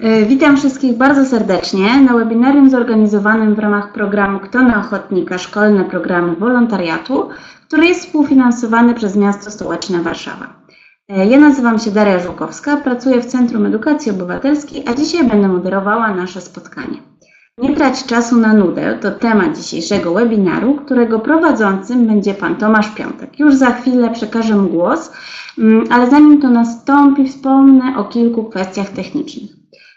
E, witam wszystkich bardzo serdecznie na webinarium zorganizowanym w ramach programu Kto na Ochotnika Szkolne Programy Wolontariatu, który jest współfinansowany przez Miasto Stołeczne Warszawa. E, ja nazywam się Daria Żukowska, pracuję w Centrum Edukacji Obywatelskiej, a dzisiaj będę moderowała nasze spotkanie. Nie trać czasu na nudę to temat dzisiejszego webinaru, którego prowadzącym będzie Pan Tomasz Piątek. Już za chwilę przekażę mu głos, mm, ale zanim to nastąpi, wspomnę o kilku kwestiach technicznych.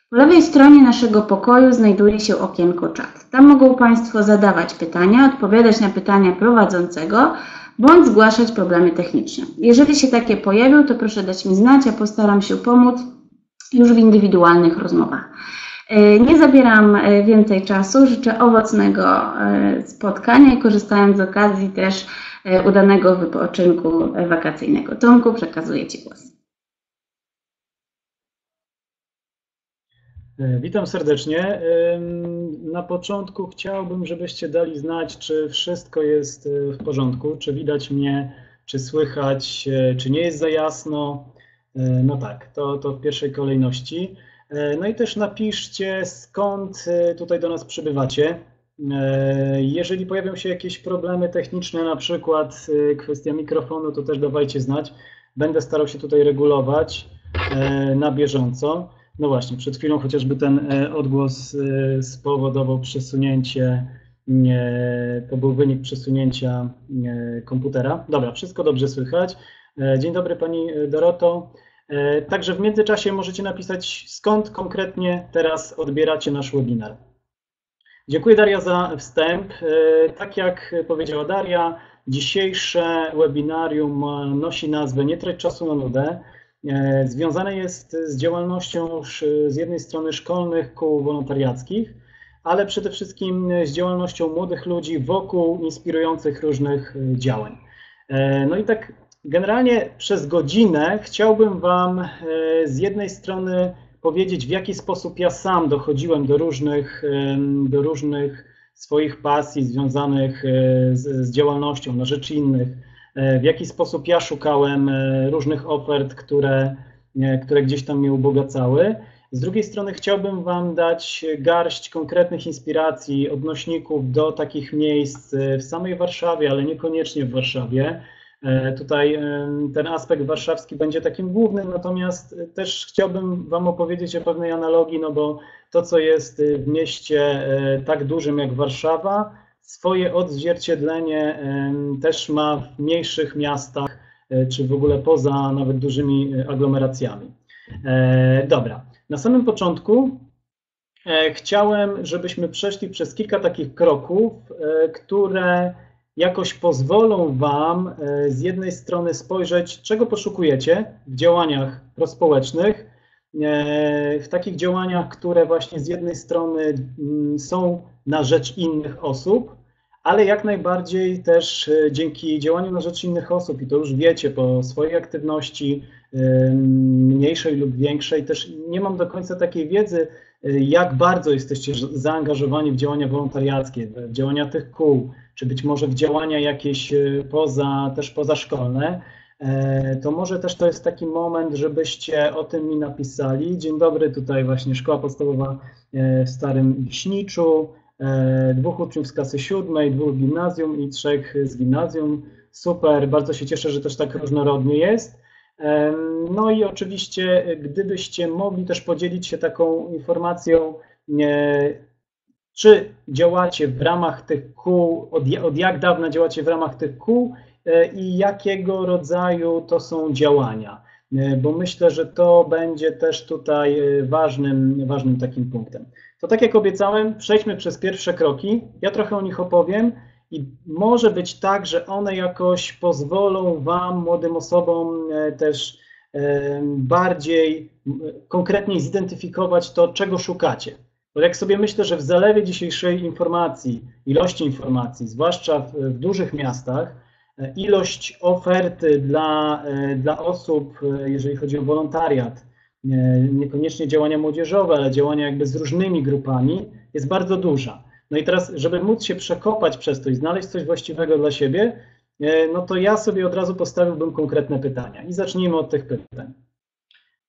Po lewej stronie naszego pokoju znajduje się okienko czat. Tam mogą Państwo zadawać pytania, odpowiadać na pytania prowadzącego bądź zgłaszać problemy techniczne. Jeżeli się takie pojawią, to proszę dać mi znać, a postaram się pomóc już w indywidualnych rozmowach. E, nie zabieram e, więcej czasu, życzę owocnego e, spotkania i korzystając z okazji też udanego wypoczynku wakacyjnego. Tomku, przekazuję Ci głos. Witam serdecznie. Na początku chciałbym, żebyście dali znać, czy wszystko jest w porządku, czy widać mnie, czy słychać, czy nie jest za jasno. No tak, to, to w pierwszej kolejności. E, no i też napiszcie, skąd e, tutaj do nas przybywacie. E, jeżeli pojawią się jakieś problemy techniczne, na przykład kwestia mikrofonu, to też dawajcie znać. Będę starał się tutaj regulować na bieżąco. No właśnie, przed chwilą chociażby ten odgłos spowodował przesunięcie, to był wynik przesunięcia komputera. Dobra, wszystko dobrze słychać. Dzień dobry Pani Doroto. E, także w międzyczasie możecie napisać, skąd konkretnie teraz odbieracie nasz webinar. Dziękuję Daria za wstęp. E, tak jak powiedziała Daria, dzisiejsze webinarium nosi nazwę Nie trać czasu na nudę. E, związane jest z działalnością z jednej strony szkolnych kół wolontariackich, ale przede wszystkim z działalnością młodych ludzi wokół inspirujących różnych działań. No i tak Generalnie przez godzinę chciałbym Wam e, z jednej strony powiedzieć, w jaki sposób ja sam dochodziłem do różnych, do różnych swoich pasji związanych e, z, z działalnością na rzecz innych, e, w jaki sposób ja szukałem różnych ofert, które, które gdzieś tam mnie ubogacały. Z drugiej strony chciałbym Wam dać garść konkretnych inspiracji, odnośników do takich miejsc w samej Warszawie, ale niekoniecznie w Warszawie, tutaj e, ten aspekt warszawski będzie takim głównym, natomiast też chciałbym Wam opowiedzieć o pewnej analogii, no bo to, co jest w mieście e, tak dużym jak Warszawa, swoje odzwierciedlenie też ma w mniejszych miastach, czy w ogóle poza nawet dużymi aglomeracjami. Dobra, na samym początku chciałem, żebyśmy przeszli przez kilka takich kroków, które jakoś pozwolą Wam e, z jednej strony spojrzeć, czego poszukujecie w działaniach prospołecznych, e, w takich działaniach, które właśnie z jednej strony mm, są na rzecz innych osób, ale jak najbardziej też e, dzięki działaniu na rzecz innych osób, i to już wiecie po swojej aktywności, mniejszej lub większej, też nie mam do końca takiej wiedzy, jak bardzo jesteście zaangażowani w działania wolontariackie, w działania tych kół, czy być może w działania jakieś e, poza, też pozaszkolne, e, to może też to jest taki moment, żebyście o tym mi napisali. Dzień dobry, tutaj właśnie Szkoła Podstawowa e, w Starym Wiśniczu, dwóch uczniów z klasy siódmej, dwóch gimnazjum i trzech z gimnazjum. Super, bardzo się cieszę, że też tak różnorodnie jest. No i oczywiście, gdybyście mogli też podzielić się taką informacją, czy działacie w ramach tych kół, od, od jak dawna działacie w ramach tych kół e, i jakiego rodzaju to są działania, e, bo myślę, że to będzie też tutaj e, ważnym, ważnym takim punktem. To tak jak obiecałem, przejdźmy przez pierwsze kroki, ja trochę o nich opowiem i może być tak, że one jakoś pozwolą Wam, młodym osobom też bardziej konkretnie zidentyfikować to, czego szukacie. Bo jak sobie myślę, że w zalewie dzisiejszej informacji, ilości informacji, zwłaszcza w, w dużych miastach, e, ilość oferty dla, e, dla osób, e, jeżeli chodzi o wolontariat, niekoniecznie działania młodzieżowe, ale działania jakby z różnymi grupami, jest bardzo duża. No i teraz, żeby móc się przekopać przez to i znaleźć coś właściwego dla siebie, no to ja sobie od razu postawiłbym konkretne pytania i zacznijmy od tych pytań.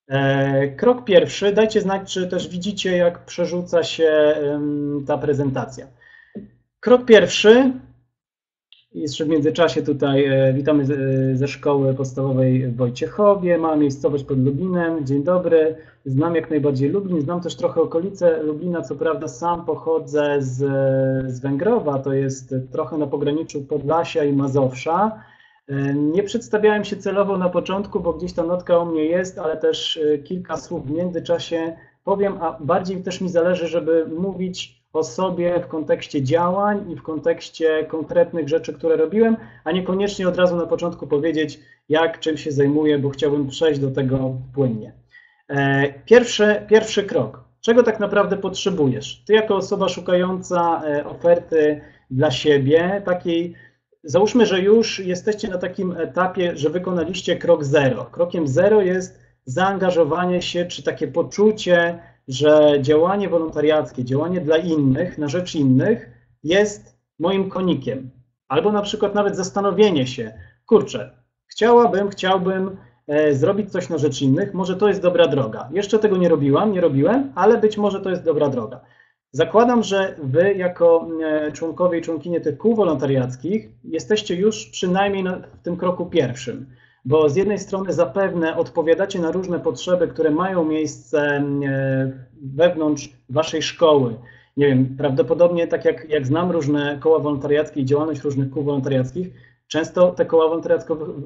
E, krok pierwszy, dajcie znać, czy też widzicie, jak przerzuca się ta prezentacja. Krok pierwszy, jeszcze w międzyczasie tutaj e, witamy ze szkoły podstawowej w Wojciechowie, ma miejscowość pod Lubinem. Dzień dobry, znam jak najbardziej Lublin, znam też trochę okolice Lublina, co prawda sam pochodzę z, z Węgrowa, to jest trochę na pograniczu Podlasia i Mazowsza. E, nie przedstawiałem się celowo na początku, bo gdzieś ta notka o mnie jest, ale też e, kilka słów w międzyczasie powiem, a bardziej też mi zależy, żeby mówić o sobie w kontekście działań i w kontekście konkretnych rzeczy, które robiłem, a niekoniecznie od razu na początku powiedzieć, jak, czym się zajmuję, bo chciałbym przejść do tego płynnie. E, pierwszy, pierwszy krok. Czego tak naprawdę potrzebujesz? Ty, jako osoba szukająca oferty dla siebie, takiej Załóżmy, że już jesteście na takim etapie, że wykonaliście krok zero. Krokiem zero jest zaangażowanie się, czy takie poczucie, że działanie wolontariackie, działanie dla innych, na rzecz innych jest moim konikiem. Albo na przykład nawet zastanowienie się, kurczę, chciałabym, chciałbym e, zrobić coś na rzecz innych, może to jest dobra droga. Jeszcze tego nie robiłam, nie robiłem, ale być może to jest dobra droga. Zakładam, że Wy, jako e, członkowie i członkinie tych kół wolontariackich, jesteście już przynajmniej w tym kroku pierwszym, bo z jednej strony zapewne odpowiadacie na różne potrzeby, które mają miejsce e, wewnątrz Waszej szkoły. Nie wiem, prawdopodobnie tak jak, jak znam różne koła wolontariackie i działalność różnych kół wolontariackich, często te koła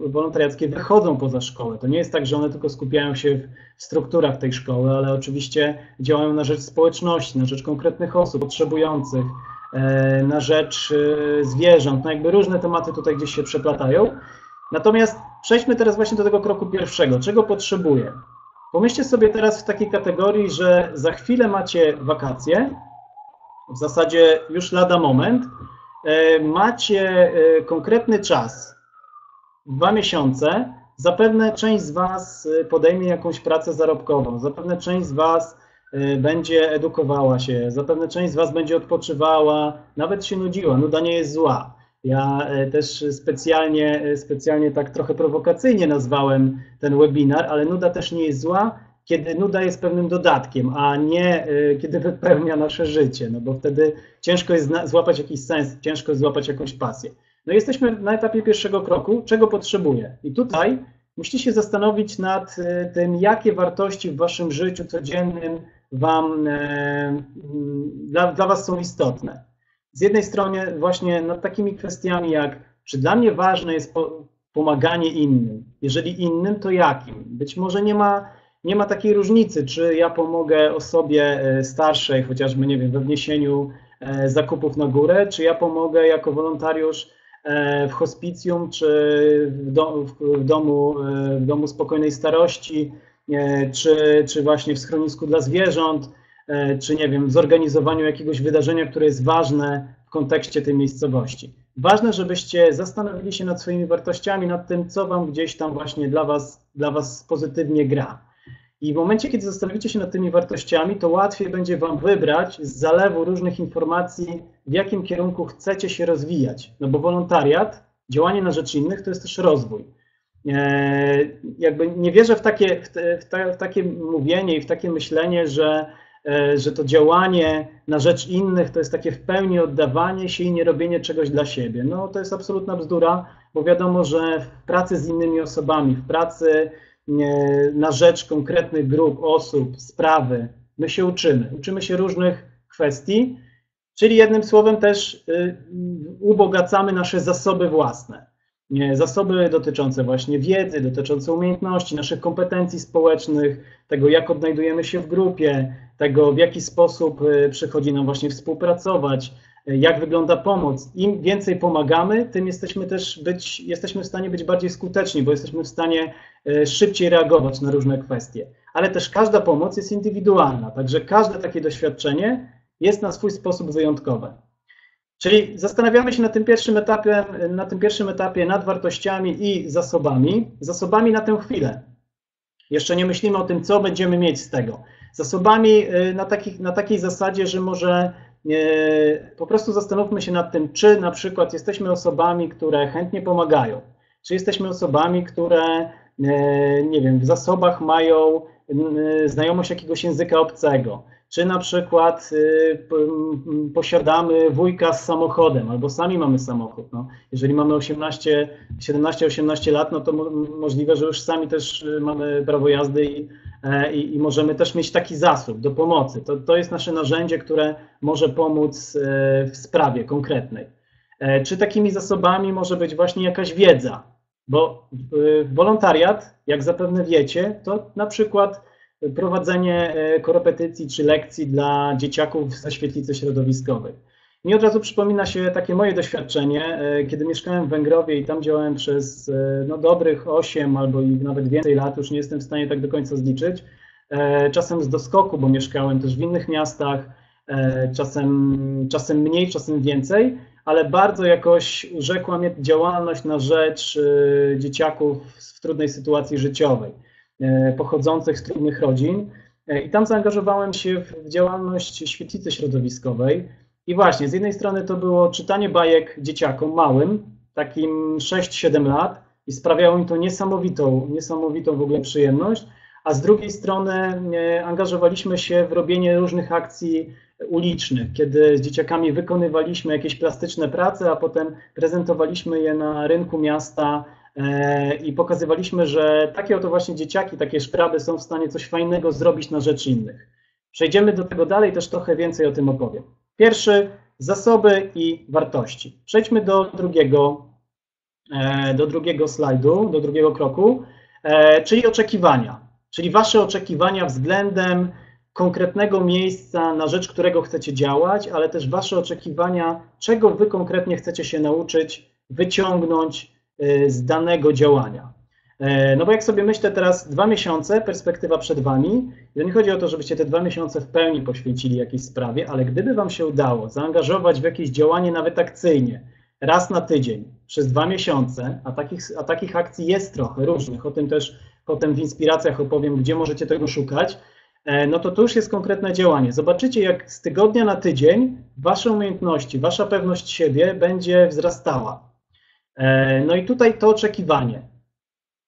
wolontariackie wychodzą poza szkołę. To nie jest tak, że one tylko skupiają się w strukturach tej szkoły, ale oczywiście działają na rzecz społeczności, na rzecz konkretnych osób potrzebujących, e, na rzecz e, zwierząt. No jakby różne tematy tutaj gdzieś się przeplatają. Natomiast przejdźmy teraz właśnie do tego kroku pierwszego. Czego potrzebuję? Pomyślcie sobie teraz w takiej kategorii, że za chwilę macie wakacje, w zasadzie już lada moment, macie e, konkretny czas, dwa miesiące, zapewne część z Was e, podejmie jakąś pracę zarobkową, zapewne część z Was będzie edukowała się, zapewne część z Was będzie odpoczywała, nawet się nudziła. Nuda nie jest zła. Ja też specjalnie, specjalnie tak trochę prowokacyjnie nazwałem ten webinar, ale nuda też nie jest zła, kiedy nuda jest pewnym dodatkiem, a nie y, kiedy wypełnia nasze życie, no bo wtedy ciężko jest złapać jakiś sens, ciężko jest złapać jakąś pasję. No jesteśmy na etapie pierwszego kroku, czego potrzebuję. I tutaj musicie się zastanowić nad y, tym, jakie wartości w waszym życiu codziennym wam, y, mm, dla, dla was są istotne. Z jednej strony właśnie nad takimi kwestiami jak, czy dla mnie ważne jest pomaganie innym? Jeżeli innym, to jakim? Być może nie ma nie ma takiej różnicy, czy ja pomogę osobie e, starszej, chociażby, nie wiem, we wniesieniu e, zakupów na górę, czy ja pomogę jako wolontariusz e, w hospicjum, czy w, do, w, domu, w domu spokojnej starości, czy, czy właśnie w schronisku dla zwierząt, czy nie wiem, w zorganizowaniu jakiegoś wydarzenia, które jest ważne w kontekście tej miejscowości. Ważne, żebyście zastanowili się nad swoimi wartościami, nad tym, co Wam gdzieś tam właśnie dla Was, dla was pozytywnie gra. I w momencie, kiedy zastanowicie się nad tymi wartościami, to łatwiej będzie Wam wybrać z zalewu różnych informacji, w jakim kierunku chcecie się rozwijać. No bo wolontariat, działanie na rzecz innych to jest też rozwój. E, jakby nie wierzę w takie, w, te, w, w takie mówienie i w takie myślenie, że, e, że to działanie na rzecz innych to jest takie w pełni oddawanie się i nie robienie czegoś dla siebie. No to jest absolutna bzdura, bo wiadomo, że w pracy z innymi osobami, w pracy na rzecz konkretnych grup, osób, sprawy. My się uczymy. Uczymy się różnych kwestii, czyli jednym słowem też y, ubogacamy nasze zasoby własne. Zasoby dotyczące właśnie wiedzy, dotyczące umiejętności, naszych kompetencji społecznych, tego jak odnajdujemy się w grupie, tego w jaki sposób y, przychodzi nam właśnie współpracować, jak wygląda pomoc. Im więcej pomagamy, tym jesteśmy też być, jesteśmy w stanie być bardziej skuteczni, bo jesteśmy w stanie e, szybciej reagować na różne kwestie. Ale też każda pomoc jest indywidualna, także każde takie doświadczenie jest na swój sposób wyjątkowe. Czyli zastanawiamy się na tym pierwszym etapie, na tym pierwszym etapie nad wartościami i zasobami. Zasobami na tę chwilę. Jeszcze nie myślimy o tym, co będziemy mieć z tego. Zasobami e, na, takich, na takiej zasadzie, że może po prostu zastanówmy się nad tym, czy na przykład jesteśmy osobami, które chętnie pomagają, czy jesteśmy osobami, które nie wiem, w zasobach mają znajomość jakiegoś języka obcego, czy na przykład posiadamy wujka z samochodem, albo sami mamy samochód. No, jeżeli mamy 18, 17-18 lat, no to możliwe, że już sami też mamy prawo jazdy i, i, i, możemy też mieć taki zasób do pomocy. To, to jest nasze narzędzie, które może pomóc w sprawie konkretnej. E, czy takimi zasobami może być właśnie jakaś wiedza? Bo e, wolontariat, jak zapewne wiecie, to na przykład prowadzenie e, korepetycji czy lekcji dla dzieciaków ze świetlicy środowiskowej. Mi od razu przypomina się takie moje doświadczenie, kiedy mieszkałem w Węgrowie i tam działałem przez no, dobrych 8 albo i nawet więcej lat, już nie jestem w stanie tak do końca zliczyć. Czasem z doskoku, bo mieszkałem też w innych miastach, czasem, czasem mniej, czasem więcej, ale bardzo jakoś urzekła mnie działalność na rzecz dzieciaków w trudnej sytuacji życiowej, pochodzących z trudnych rodzin. I tam zaangażowałem się w działalność świetlicy środowiskowej. I właśnie, z jednej strony to było czytanie bajek dzieciakom małym, takim 6-7 lat, i sprawiało mi to niesamowitą, niesamowitą w ogóle przyjemność, a z drugiej strony angażowaliśmy się w robienie różnych akcji ulicznych, kiedy z dzieciakami wykonywaliśmy jakieś plastyczne prace, a potem prezentowaliśmy je na rynku miasta e, i pokazywaliśmy, że takie oto właśnie dzieciaki, takie szkraby są w stanie coś fajnego zrobić na rzecz innych. Przejdziemy do tego dalej, też trochę więcej o tym opowiem. Pierwszy, zasoby i wartości. Przejdźmy do drugiego, e, do drugiego slajdu, do drugiego kroku, e, czyli oczekiwania. Czyli Wasze oczekiwania względem konkretnego miejsca, na rzecz którego chcecie działać, ale też Wasze oczekiwania, czego Wy konkretnie chcecie się nauczyć, wyciągnąć y, z danego działania. E, no bo jak sobie myślę teraz dwa miesiące, perspektywa przed Wami, to nie chodzi o to, żebyście te dwa miesiące w pełni poświęcili jakiejś sprawie, ale gdyby Wam się udało zaangażować w jakieś działanie nawet akcyjnie, raz na tydzień, przez dwa miesiące, a takich, a takich akcji jest trochę różnych, o tym też potem w inspiracjach opowiem, gdzie możecie tego szukać, E, no to to już jest konkretne działanie. Zobaczycie, jak z tygodnia na tydzień wasze umiejętności, wasza pewność siebie będzie wzrastała. E, no i tutaj to oczekiwanie.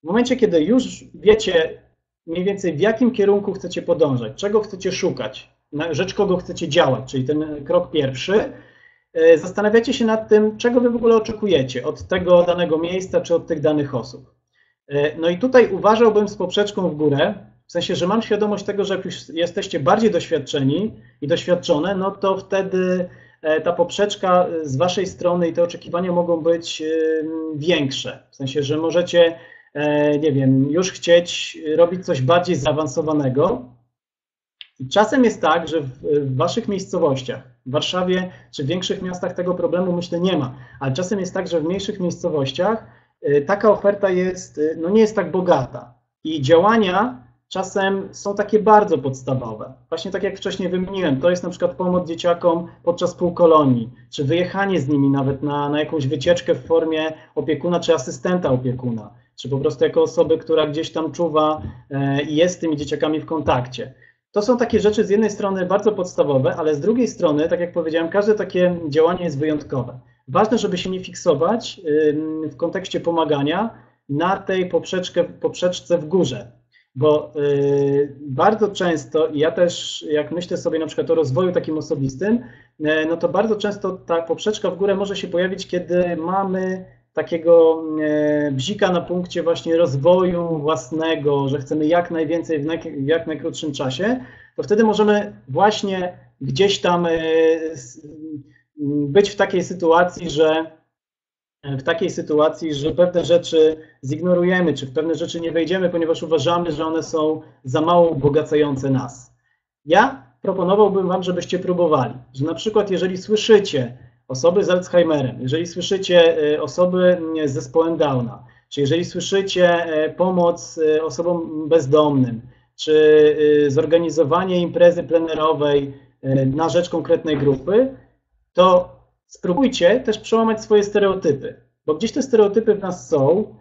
W momencie, kiedy już wiecie mniej więcej w jakim kierunku chcecie podążać, czego chcecie szukać, na rzecz kogo chcecie działać, czyli ten krok pierwszy, e, zastanawiacie się nad tym, czego wy w ogóle oczekujecie od tego danego miejsca czy od tych danych osób. No i tutaj uważałbym z poprzeczką w górę, w sensie, że mam świadomość tego, że jak już jesteście bardziej doświadczeni i doświadczone, no to wtedy e, ta poprzeczka z waszej strony i te oczekiwania mogą być większe. W sensie, że możecie, e, nie wiem, już chcieć robić coś bardziej zaawansowanego. I czasem jest tak, że w, waszych miejscowościach, w Warszawie czy w większych miastach tego problemu myślę nie ma, ale czasem jest tak, że w mniejszych miejscowościach e, taka oferta jest, no nie jest tak bogata. I działania czasem są takie bardzo podstawowe. Właśnie tak jak wcześniej wymieniłem, to jest na przykład pomoc dzieciakom podczas półkolonii, czy wyjechanie z nimi nawet na, na jakąś wycieczkę w formie opiekuna czy asystenta opiekuna, czy po prostu jako osoby, która gdzieś tam czuwa e, i jest z tymi dzieciakami w kontakcie. To są takie rzeczy z jednej strony bardzo podstawowe, ale z drugiej strony, tak jak powiedziałem, każde takie działanie jest wyjątkowe. Ważne, żeby się nie fiksować w kontekście pomagania na tej poprzeczkę, poprzeczce w górze, bo y, bardzo często, i ja też jak myślę sobie na przykład o rozwoju takim osobistym, y, no to bardzo często ta poprzeczka w górę może się pojawić, kiedy mamy takiego y, bzika na punkcie właśnie rozwoju własnego, że chcemy jak najwięcej w, w jak najkrótszym czasie, to wtedy możemy właśnie gdzieś tam być w takiej sytuacji, że w takiej sytuacji, że pewne rzeczy zignorujemy, czy w pewne rzeczy nie wejdziemy, ponieważ uważamy, że one są za mało ubogacające nas. Ja proponowałbym Wam, żebyście próbowali, że na przykład jeżeli słyszycie osoby z Alzheimerem, jeżeli słyszycie e, osoby z zespołem Downa, czy jeżeli słyszycie e, pomoc e, osobom bezdomnym, czy zorganizowanie imprezy plenerowej na rzecz konkretnej grupy, to spróbujcie też przełamać swoje stereotypy, bo gdzieś te stereotypy w nas są,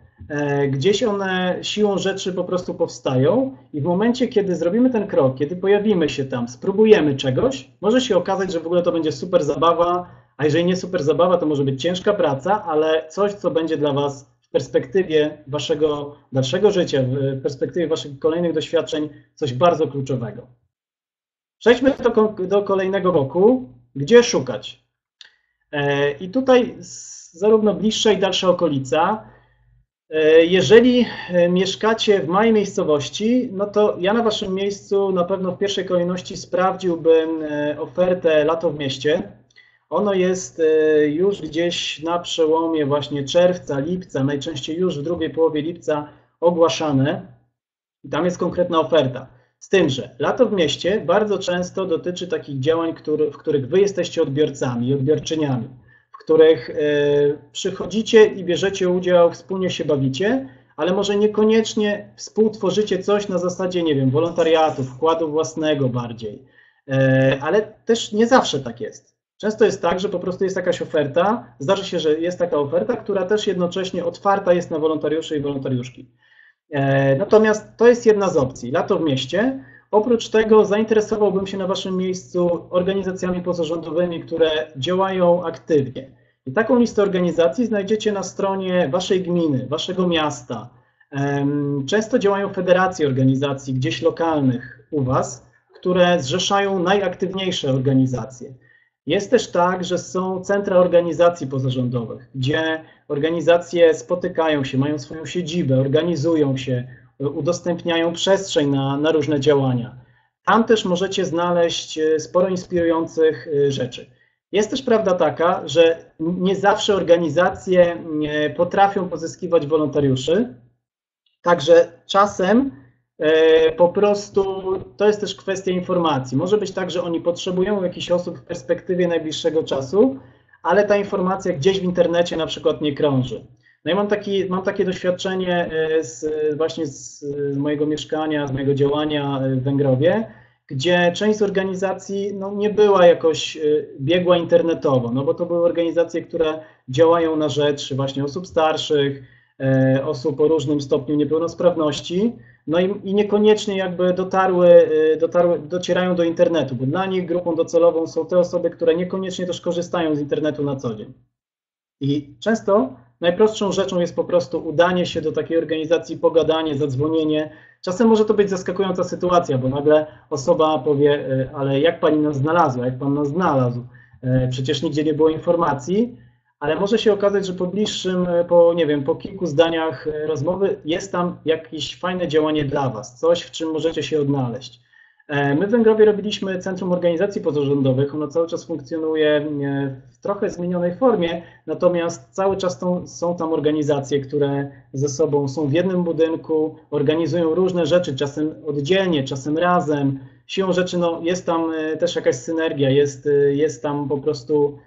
gdzieś one siłą rzeczy po prostu powstają i w momencie, kiedy zrobimy ten krok, kiedy pojawimy się tam, spróbujemy czegoś, może się okazać, że w ogóle to będzie super zabawa, a jeżeli nie super zabawa, to może być ciężka praca, ale coś, co będzie dla Was w perspektywie waszego dalszego życia, w perspektywie waszych kolejnych doświadczeń coś bardzo kluczowego. Przejdźmy do, do kolejnego roku, gdzie szukać. E, I tutaj zarówno bliższa i dalsza okolica. E, jeżeli e, mieszkacie w małej miejscowości, no to ja na waszym miejscu na pewno w pierwszej kolejności sprawdziłbym ofertę Lato w mieście. Ono jest już gdzieś na przełomie właśnie czerwca, lipca, najczęściej już w drugiej połowie lipca ogłaszane. I tam jest konkretna oferta. Z tym, że lato w mieście bardzo często dotyczy takich działań, który, w których wy jesteście odbiorcami i odbiorczyniami, w których y, przychodzicie i bierzecie udział, wspólnie się bawicie, ale może niekoniecznie współtworzycie coś na zasadzie, nie wiem, wolontariatu, wkładu własnego bardziej. Y, ale też nie zawsze tak jest. Często jest tak, że po prostu jest jakaś oferta, zdarzy się, że jest taka oferta, która też jednocześnie otwarta jest na wolontariuszy i wolontariuszki. E, natomiast to jest jedna z opcji, lato w mieście. Oprócz tego zainteresowałbym się na Waszym miejscu organizacjami pozarządowymi, które działają aktywnie. I taką listę organizacji znajdziecie na stronie Waszej gminy, Waszego miasta. Często działają federacje organizacji gdzieś lokalnych u Was, które zrzeszają najaktywniejsze organizacje. Jest też tak, że są centra organizacji pozarządowych, gdzie organizacje spotykają się, mają swoją siedzibę, organizują się, udostępniają przestrzeń na, na różne działania. Tam też możecie znaleźć e, sporo inspirujących e, rzeczy. Jest też prawda taka, że nie zawsze organizacje e, potrafią pozyskiwać wolontariuszy, także czasem po prostu to jest też kwestia informacji. Może być tak, że oni potrzebują jakichś osób w perspektywie najbliższego czasu, ale ta informacja gdzieś w internecie na przykład nie krąży. No i mam, taki, mam takie doświadczenie e, z, właśnie z, mojego mieszkania, z mojego działania w Węgrowie, gdzie część z organizacji no, nie była jakoś e, biegła internetowo, no bo to były organizacje, które działają na rzecz właśnie osób starszych, osób o różnym stopniu niepełnosprawności, no i, i niekoniecznie jakby dotarły, y, dotarły, docierają do internetu, bo dla nich grupą docelową są te osoby, które niekoniecznie też korzystają z internetu na co dzień. I często najprostszą rzeczą jest po prostu udanie się do takiej organizacji, pogadanie, zadzwonienie. Czasem może to być zaskakująca sytuacja, bo nagle osoba powie, y, ale jak pani nas znalazła, jak pan nas znalazł? Y, przecież nigdzie nie było informacji, ale może się okazać, że po bliższym, e, po nie wiem, po kilku zdaniach e, rozmowy jest tam jakieś fajne działanie dla Was, coś, w czym możecie się odnaleźć. E, my w Węgrowie robiliśmy Centrum Organizacji Pozarządowych, ono cały czas funkcjonuje w trochę zmienionej formie, natomiast cały czas tą, są tam organizacje, które ze sobą są w jednym budynku, organizują różne rzeczy, czasem oddzielnie, czasem razem. Siłą rzeczy no, jest tam też jakaś synergia, jest, jest tam po prostu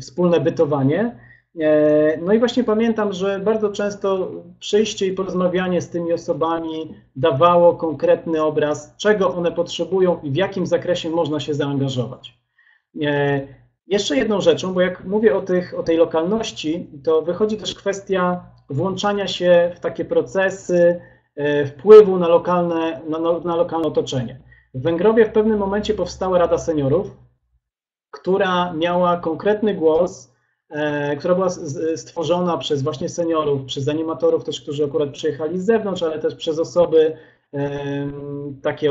wspólne bytowanie. E, no i właśnie pamiętam, że bardzo często przyjście i porozmawianie z tymi osobami dawało konkretny obraz, czego one potrzebują i w jakim zakresie można się zaangażować. E, jeszcze jedną rzeczą, bo jak mówię o, tych, o tej lokalności, to wychodzi też kwestia włączania się w takie procesy e, wpływu na lokalne, na, na lokalne otoczenie. W Węgrowie w pewnym momencie powstała Rada Seniorów, która miała konkretny głos, e, która była stworzona przez właśnie seniorów, przez animatorów też, którzy akurat przyjechali z zewnątrz, ale też przez osoby takie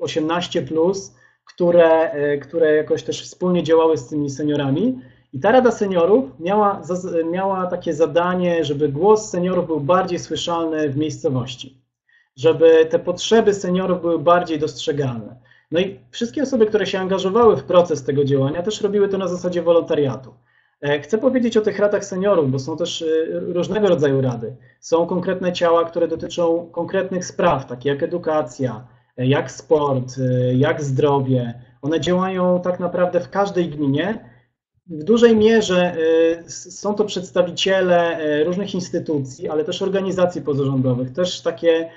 18 plus, które, e, które jakoś też wspólnie działały z tymi seniorami. I ta Rada Seniorów miała, miała takie zadanie, żeby głos seniorów był bardziej słyszalny w miejscowości, żeby te potrzeby seniorów były bardziej dostrzegalne. No i wszystkie osoby, które się angażowały w proces tego działania, też robiły to na zasadzie wolontariatu. E, chcę powiedzieć o tych radach seniorów, bo są też e, różnego rodzaju rady. Są konkretne ciała, które dotyczą konkretnych spraw, takie jak edukacja, e, jak sport, jak zdrowie. One działają tak naprawdę w każdej gminie. W dużej mierze są to przedstawiciele różnych instytucji, ale też organizacji pozarządowych, też takie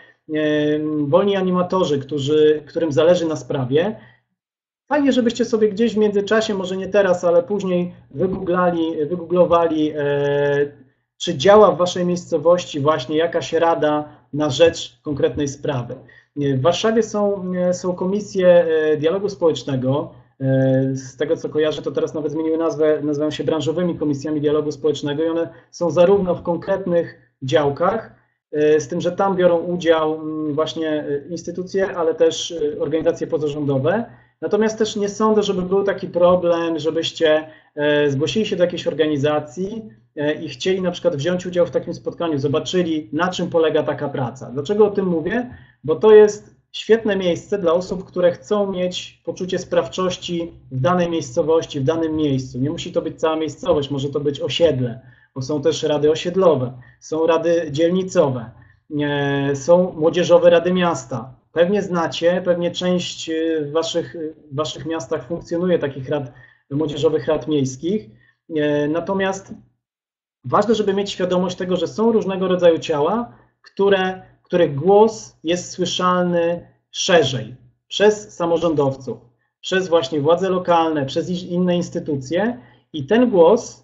wolni animatorzy, którzy, którym zależy na sprawie. Fajnie, żebyście sobie gdzieś w międzyczasie, może nie teraz, ale później wygooglali, wygooglowali, e, czy działa w Waszej miejscowości właśnie jakaś rada na rzecz konkretnej sprawy. W Warszawie są, są komisje e, dialogu społecznego, Z tego co kojarzę, to teraz nawet zmieniły nazwę, nazywają się branżowymi komisjami dialogu społecznego i one są zarówno w konkretnych działkach, z tym, że tam biorą udział mm, właśnie instytucje, ale też organizacje pozarządowe. Natomiast też nie sądzę, żeby był taki problem, żebyście zgłosili się do jakiejś organizacji, E, i chcieli na przykład wziąć udział w takim spotkaniu, zobaczyli na czym polega taka praca. Dlaczego o tym mówię? Bo to jest świetne miejsce dla osób, które chcą mieć poczucie sprawczości w danej miejscowości, w danym miejscu. Nie musi to być cała miejscowość, może to być osiedle, bo są też rady osiedlowe, są rady dzielnicowe, e, są młodzieżowe rady miasta. Pewnie znacie, pewnie część w waszych, w waszych miastach funkcjonuje takich rad, młodzieżowych rad miejskich. E, natomiast Ważne, żeby mieć świadomość tego, że są różnego rodzaju ciała, które, których głos jest słyszalny szerzej przez samorządowców, przez właśnie władze lokalne, przez inne instytucje i ten głos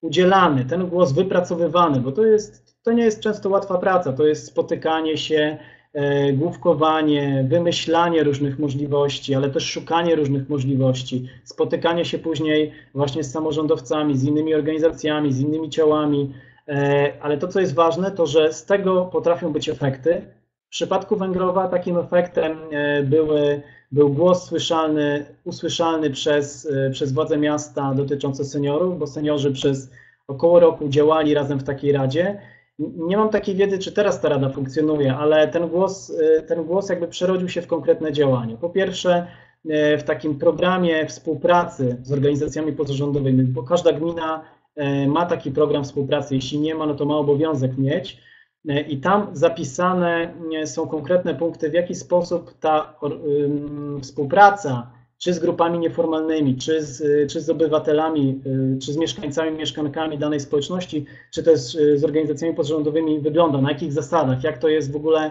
udzielany, ten głos wypracowywany, bo to, jest, to nie jest często łatwa praca, to jest spotykanie się, E, główkowanie, wymyślanie różnych możliwości, ale też szukanie różnych możliwości, spotykanie się później właśnie z samorządowcami, z innymi organizacjami, z innymi ciałami, e, ale to, co jest ważne, to że z tego potrafią być efekty. W przypadku Węgrowa takim efektem e, były, był głos słyszalny, usłyszalny przez, przez władze miasta dotyczący seniorów, bo seniorzy przez około roku działali razem w takiej radzie nie mam takiej wiedzy, czy teraz ta rada funkcjonuje, ale ten głos, y, ten głos jakby przerodził się w konkretne działanie. Po pierwsze, y, w takim programie współpracy z organizacjami pozarządowymi, bo każda gmina y, ma taki program współpracy. Jeśli nie ma, no to ma obowiązek mieć. I tam zapisane są konkretne punkty, w jaki sposób ta współpraca czy z grupami nieformalnymi, czy z, czy z obywatelami, czy z mieszkańcami, mieszkankami danej społeczności, czy też z organizacjami pozarządowymi wygląda, na jakich zasadach, jak to jest w ogóle,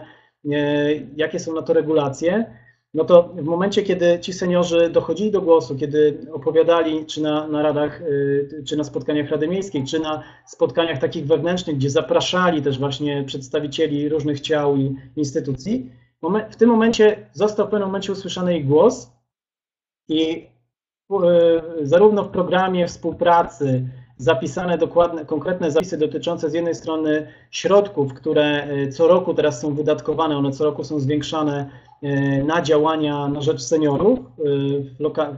jakie są na to regulacje, no to w momencie, kiedy ci seniorzy dochodzili do głosu, kiedy opowiadali, czy na, na radach, czy na spotkaniach Rady Miejskiej, czy na spotkaniach takich wewnętrznych, gdzie zapraszali też właśnie przedstawicieli różnych ciał i instytucji, w tym momencie został w pewnym momencie usłyszany ich głos, i e, zarówno w programie współpracy zapisane dokładne, konkretne zapisy dotyczące z jednej strony środków, które e, co roku teraz są wydatkowane, one co roku są zwiększane na działania na rzecz seniorów,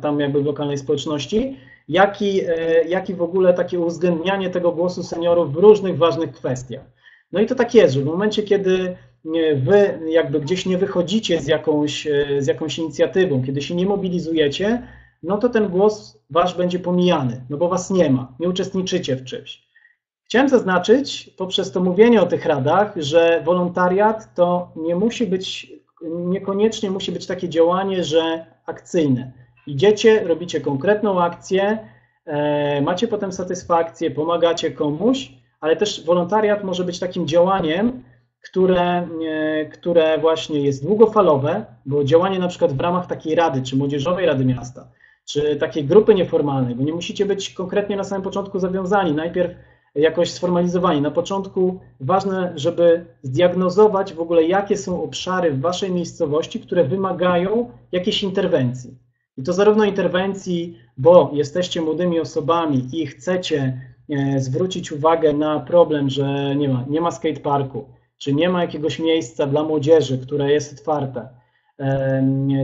tam jakby w lokalnej społeczności, jak i, jak i w ogóle takie uwzględnianie tego głosu seniorów w różnych ważnych kwestiach. No i to tak jest, że w momencie, kiedy wy jakby gdzieś nie wychodzicie z jakąś, z jakąś inicjatywą, kiedy się nie mobilizujecie, no to ten głos wasz będzie pomijany, no bo was nie ma, nie uczestniczycie w czymś. Chciałem zaznaczyć poprzez to mówienie o tych radach, że wolontariat to nie musi być, niekoniecznie musi być takie działanie, że akcyjne. Idziecie, robicie konkretną akcję, e, macie potem satysfakcję, pomagacie komuś, ale też wolontariat może być takim działaniem, które, e, które właśnie jest długofalowe, bo działanie na przykład w ramach takiej rady, czy młodzieżowej rady miasta, czy takiej grupy nieformalnej, bo nie musicie być konkretnie na samym początku zawiązani, najpierw jakoś sformalizowani. Na początku ważne, żeby zdiagnozować w ogóle, jakie są obszary w waszej miejscowości, które wymagają jakiejś interwencji. I to zarówno interwencji, bo jesteście młodymi osobami i chcecie e, zwrócić uwagę na problem, że nie ma, nie ma skateparku, czy nie ma jakiegoś miejsca dla młodzieży, które jest otwarte,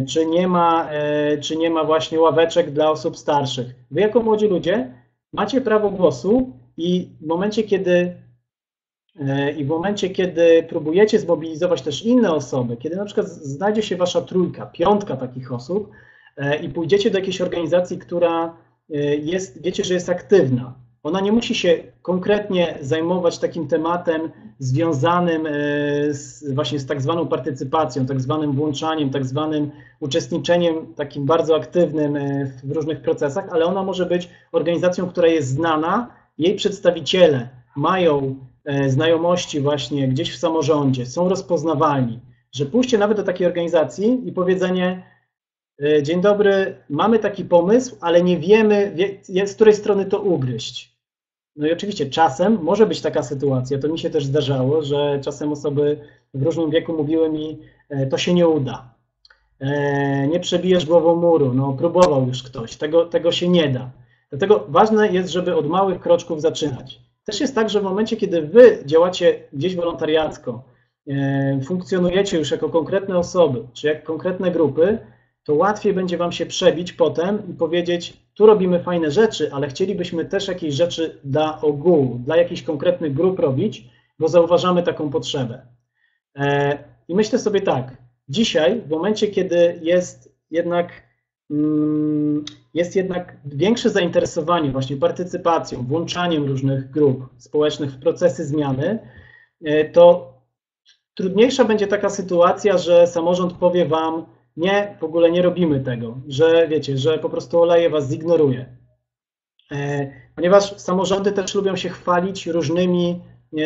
czy nie ma, e, czy nie ma właśnie ławeczek dla osób starszych. Wy jako młodzi ludzie macie prawo głosu i w momencie, kiedy e, i w momencie, kiedy próbujecie zmobilizować też inne osoby, kiedy na przykład znajdzie się wasza trójka, piątka takich osób e, i pójdziecie do jakiejś organizacji, która jest, wiecie, że jest aktywna, ona nie musi się konkretnie zajmować takim tematem związanym e, z, właśnie z tak zwaną partycypacją, tak zwanym włączaniem, tak zwanym uczestniczeniem takim bardzo aktywnym e, w różnych procesach, ale ona może być organizacją, która jest znana, jej przedstawiciele mają e, znajomości właśnie gdzieś w samorządzie, są rozpoznawalni, że pójście nawet do takiej organizacji i powiedzenie Dzień dobry, mamy taki pomysł, ale nie wiemy, z której strony to ugryźć. No i oczywiście czasem może być taka sytuacja, to mi się też zdarzało, że czasem osoby w różnym wieku mówiły mi, e, to się nie uda. e, nie przebijesz głową muru, no próbował już ktoś, tego, tego się nie da. Dlatego ważne jest, żeby od małych kroczków zaczynać. Też jest tak, że w momencie, kiedy wy działacie gdzieś wolontariacko, e, funkcjonujecie już jako konkretne osoby, czy jak konkretne grupy, to łatwiej będzie wam się przebić potem i powiedzieć, tu robimy fajne rzeczy, ale chcielibyśmy też jakieś rzeczy dla ogółu, dla jakichś konkretnych grup robić, bo zauważamy taką potrzebę. E, I myślę sobie tak, dzisiaj, w momencie, kiedy jest jednak, mm, jest jednak większe zainteresowanie właśnie partycypacją, włączaniem różnych grup społecznych w procesy zmiany, e, to trudniejsza będzie taka sytuacja, że samorząd powie Wam, nie, w ogóle nie robimy tego, że wiecie, że po prostu oleje Was zignoruje. E, ponieważ samorządy też lubią się chwalić różnymi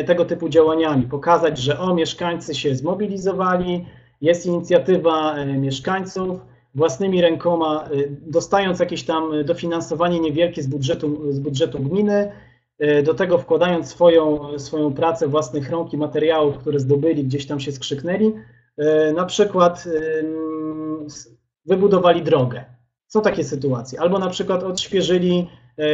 tego typu działaniami, pokazać, że o, mieszkańcy się zmobilizowali, jest inicjatywa e, mieszkańców, własnymi rękoma, e, dostając jakieś tam dofinansowanie niewielkie z budżetu, z budżetu gminy, e, do tego wkładając swoją, swoją pracę własnych rąk i materiałów, które zdobyli, gdzieś tam się skrzyknęli, na przykład wybudowali drogę. Są takie sytuacje. Albo na przykład odświeżyli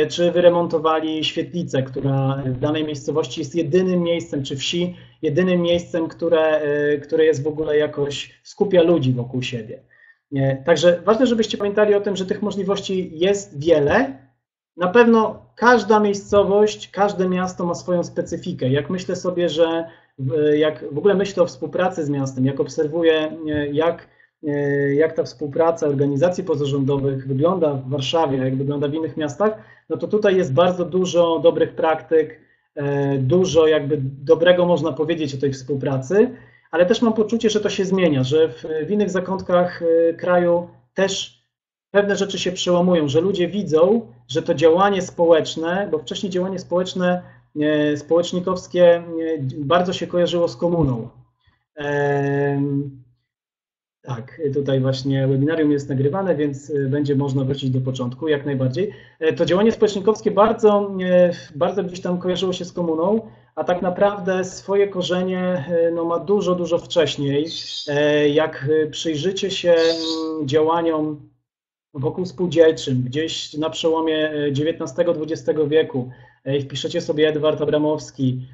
czy wyremontowali świetlicę, która w danej miejscowości jest jedynym miejscem, czy wsi, jedynym miejscem, które, które jest w ogóle jakoś, skupia ludzi wokół siebie. Także ważne, żebyście pamiętali o tym, że tych możliwości jest wiele. Na pewno każda miejscowość, każde miasto ma swoją specyfikę. Jak myślę sobie, że jak w ogóle myślę o współpracy z miastem, jak obserwuję, jak E, jak ta współpraca organizacji pozarządowych wygląda w Warszawie, jak wygląda w innych miastach, no to tutaj jest bardzo dużo dobrych praktyk, e, dużo jakby dobrego można powiedzieć o tej współpracy, ale też mam poczucie, że to się zmienia, że w, w innych zakątkach e, kraju też pewne rzeczy się przełamują, że ludzie widzą, że to działanie społeczne, bo wcześniej działanie społeczne, społecznikowskie bardzo się kojarzyło z komuną. Tak, tutaj właśnie webinarium jest nagrywane, więc y, będzie można wrócić do początku, jak najbardziej. E, to działanie społecznikowskie bardzo, e, bardzo gdzieś tam kojarzyło się z komuną, a tak naprawdę swoje korzenie e, no, ma dużo, dużo wcześniej. Jak przyjrzycie się działaniom wokół spółdzielczym, gdzieś na przełomie XIX-XX wieku, i wpiszecie sobie Edward Abramowski,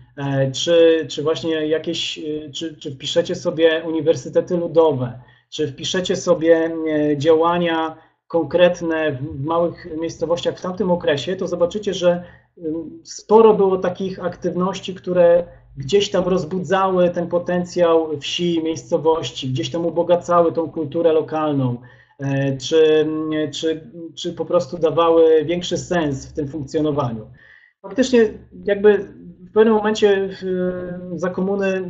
czy, czy właśnie jakieś, czy, czy wpiszecie sobie uniwersytety ludowe, czy wpiszecie sobie e, działania konkretne w małych miejscowościach w tamtym okresie, to zobaczycie, że sporo było takich aktywności, które gdzieś tam rozbudzały ten potencjał wsi, miejscowości, gdzieś tam ubogacały tą kulturę lokalną, e, czy, czy, czy po prostu dawały większy sens w tym funkcjonowaniu. Faktycznie jakby w pewnym momencie za komuny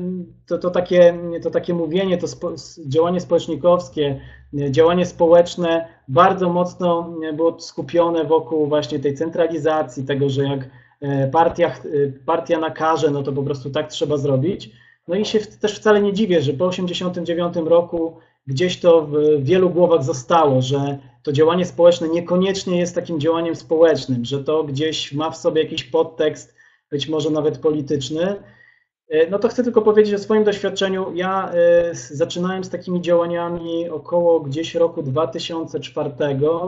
to, to, takie, to takie mówienie, to spo, działanie społecznikowskie, działanie społeczne bardzo mocno było skupione wokół właśnie tej centralizacji, tego, że jak e, partia, e, partia nakaże, no to po prostu tak trzeba zrobić. No i się też wcale nie dziwię, że po 1989 roku gdzieś to w wielu głowach zostało, że to działanie społeczne niekoniecznie jest takim działaniem społecznym, że to gdzieś ma w sobie jakiś podtekst być może nawet polityczny. E, no to chcę tylko powiedzieć o swoim doświadczeniu. Ja e, zaczynałem z takimi działaniami około gdzieś roku 2004,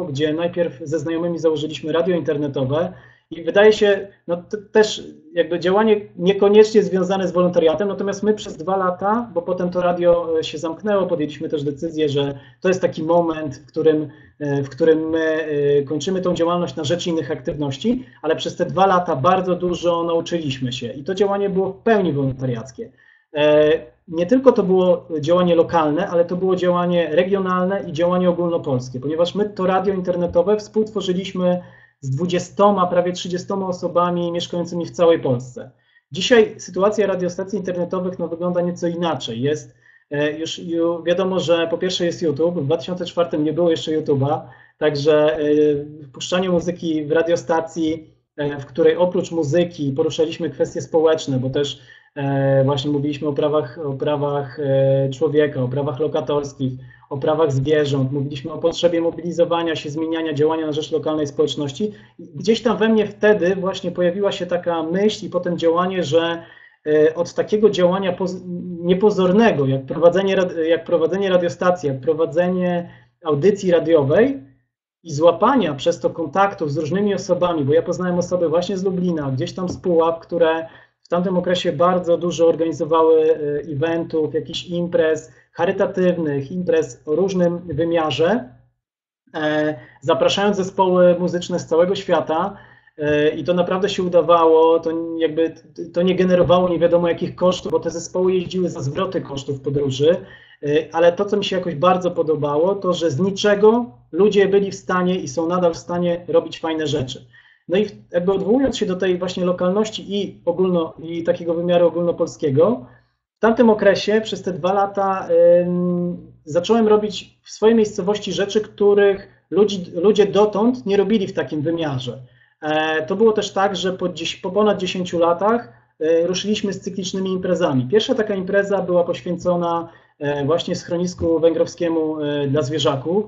gdzie najpierw ze znajomymi założyliśmy radio internetowe i wydaje się, no też jakby działanie niekoniecznie związane z wolontariatem, natomiast my przez dwa lata, bo potem to radio e, się zamknęło, podjęliśmy też decyzję, że to jest taki moment, w którym, e, w którym my e, kończymy tą działalność na rzecz innych aktywności, ale przez te dwa lata bardzo dużo nauczyliśmy się i to działanie było w pełni wolontariackie. Nie tylko to było działanie lokalne, ale to było działanie regionalne i działanie ogólnopolskie, ponieważ my to radio internetowe współtworzyliśmy z 20, prawie 30 osobami mieszkającymi w całej Polsce. Dzisiaj sytuacja radiostacji internetowych no, wygląda nieco inaczej. Jest e, już, wiadomo, że po pierwsze jest YouTube, w 2004 nie było jeszcze YouTube'a, także e, wpuszczanie muzyki w radiostacji, e, w której oprócz muzyki poruszaliśmy kwestie społeczne, bo też właśnie mówiliśmy o prawach, o prawach człowieka, o prawach lokatorskich, o prawach zwierząt, mówiliśmy o potrzebie mobilizowania się, zmieniania działania na rzecz lokalnej społeczności. Gdzieś tam we mnie wtedy właśnie pojawiła się taka myśl i potem działanie, że od takiego działania niepozornego, jak prowadzenie, jak prowadzenie radiostacji, jak prowadzenie audycji radiowej i złapania przez to kontaktów z różnymi osobami, bo ja poznałem osoby właśnie z Lublina, gdzieś tam z Puław, które w tamtym okresie bardzo dużo organizowały e, eventów, jakichś imprez charytatywnych, imprez o różnym wymiarze, e, zapraszając zespoły muzyczne z całego świata. E, I to naprawdę się udawało, to jakby to nie generowało nie wiadomo jakich kosztów, bo te zespoły jeździły za zwroty kosztów podróży, ale to, co mi się jakoś bardzo podobało, to że z niczego ludzie byli w stanie i są nadal w stanie robić fajne rzeczy. No i jakby odwołując się do tej właśnie lokalności i, ogólno, i takiego wymiaru ogólnopolskiego, w tamtym okresie przez te dwa lata zacząłem robić w swojej miejscowości rzeczy, których ludzi, ludzie dotąd nie robili w takim wymiarze. E, to było też tak, że po, po ponad 10 latach e, ruszyliśmy z cyklicznymi imprezami. Pierwsza taka impreza była poświęcona e, właśnie schronisku węgrowskiemu dla zwierzaków.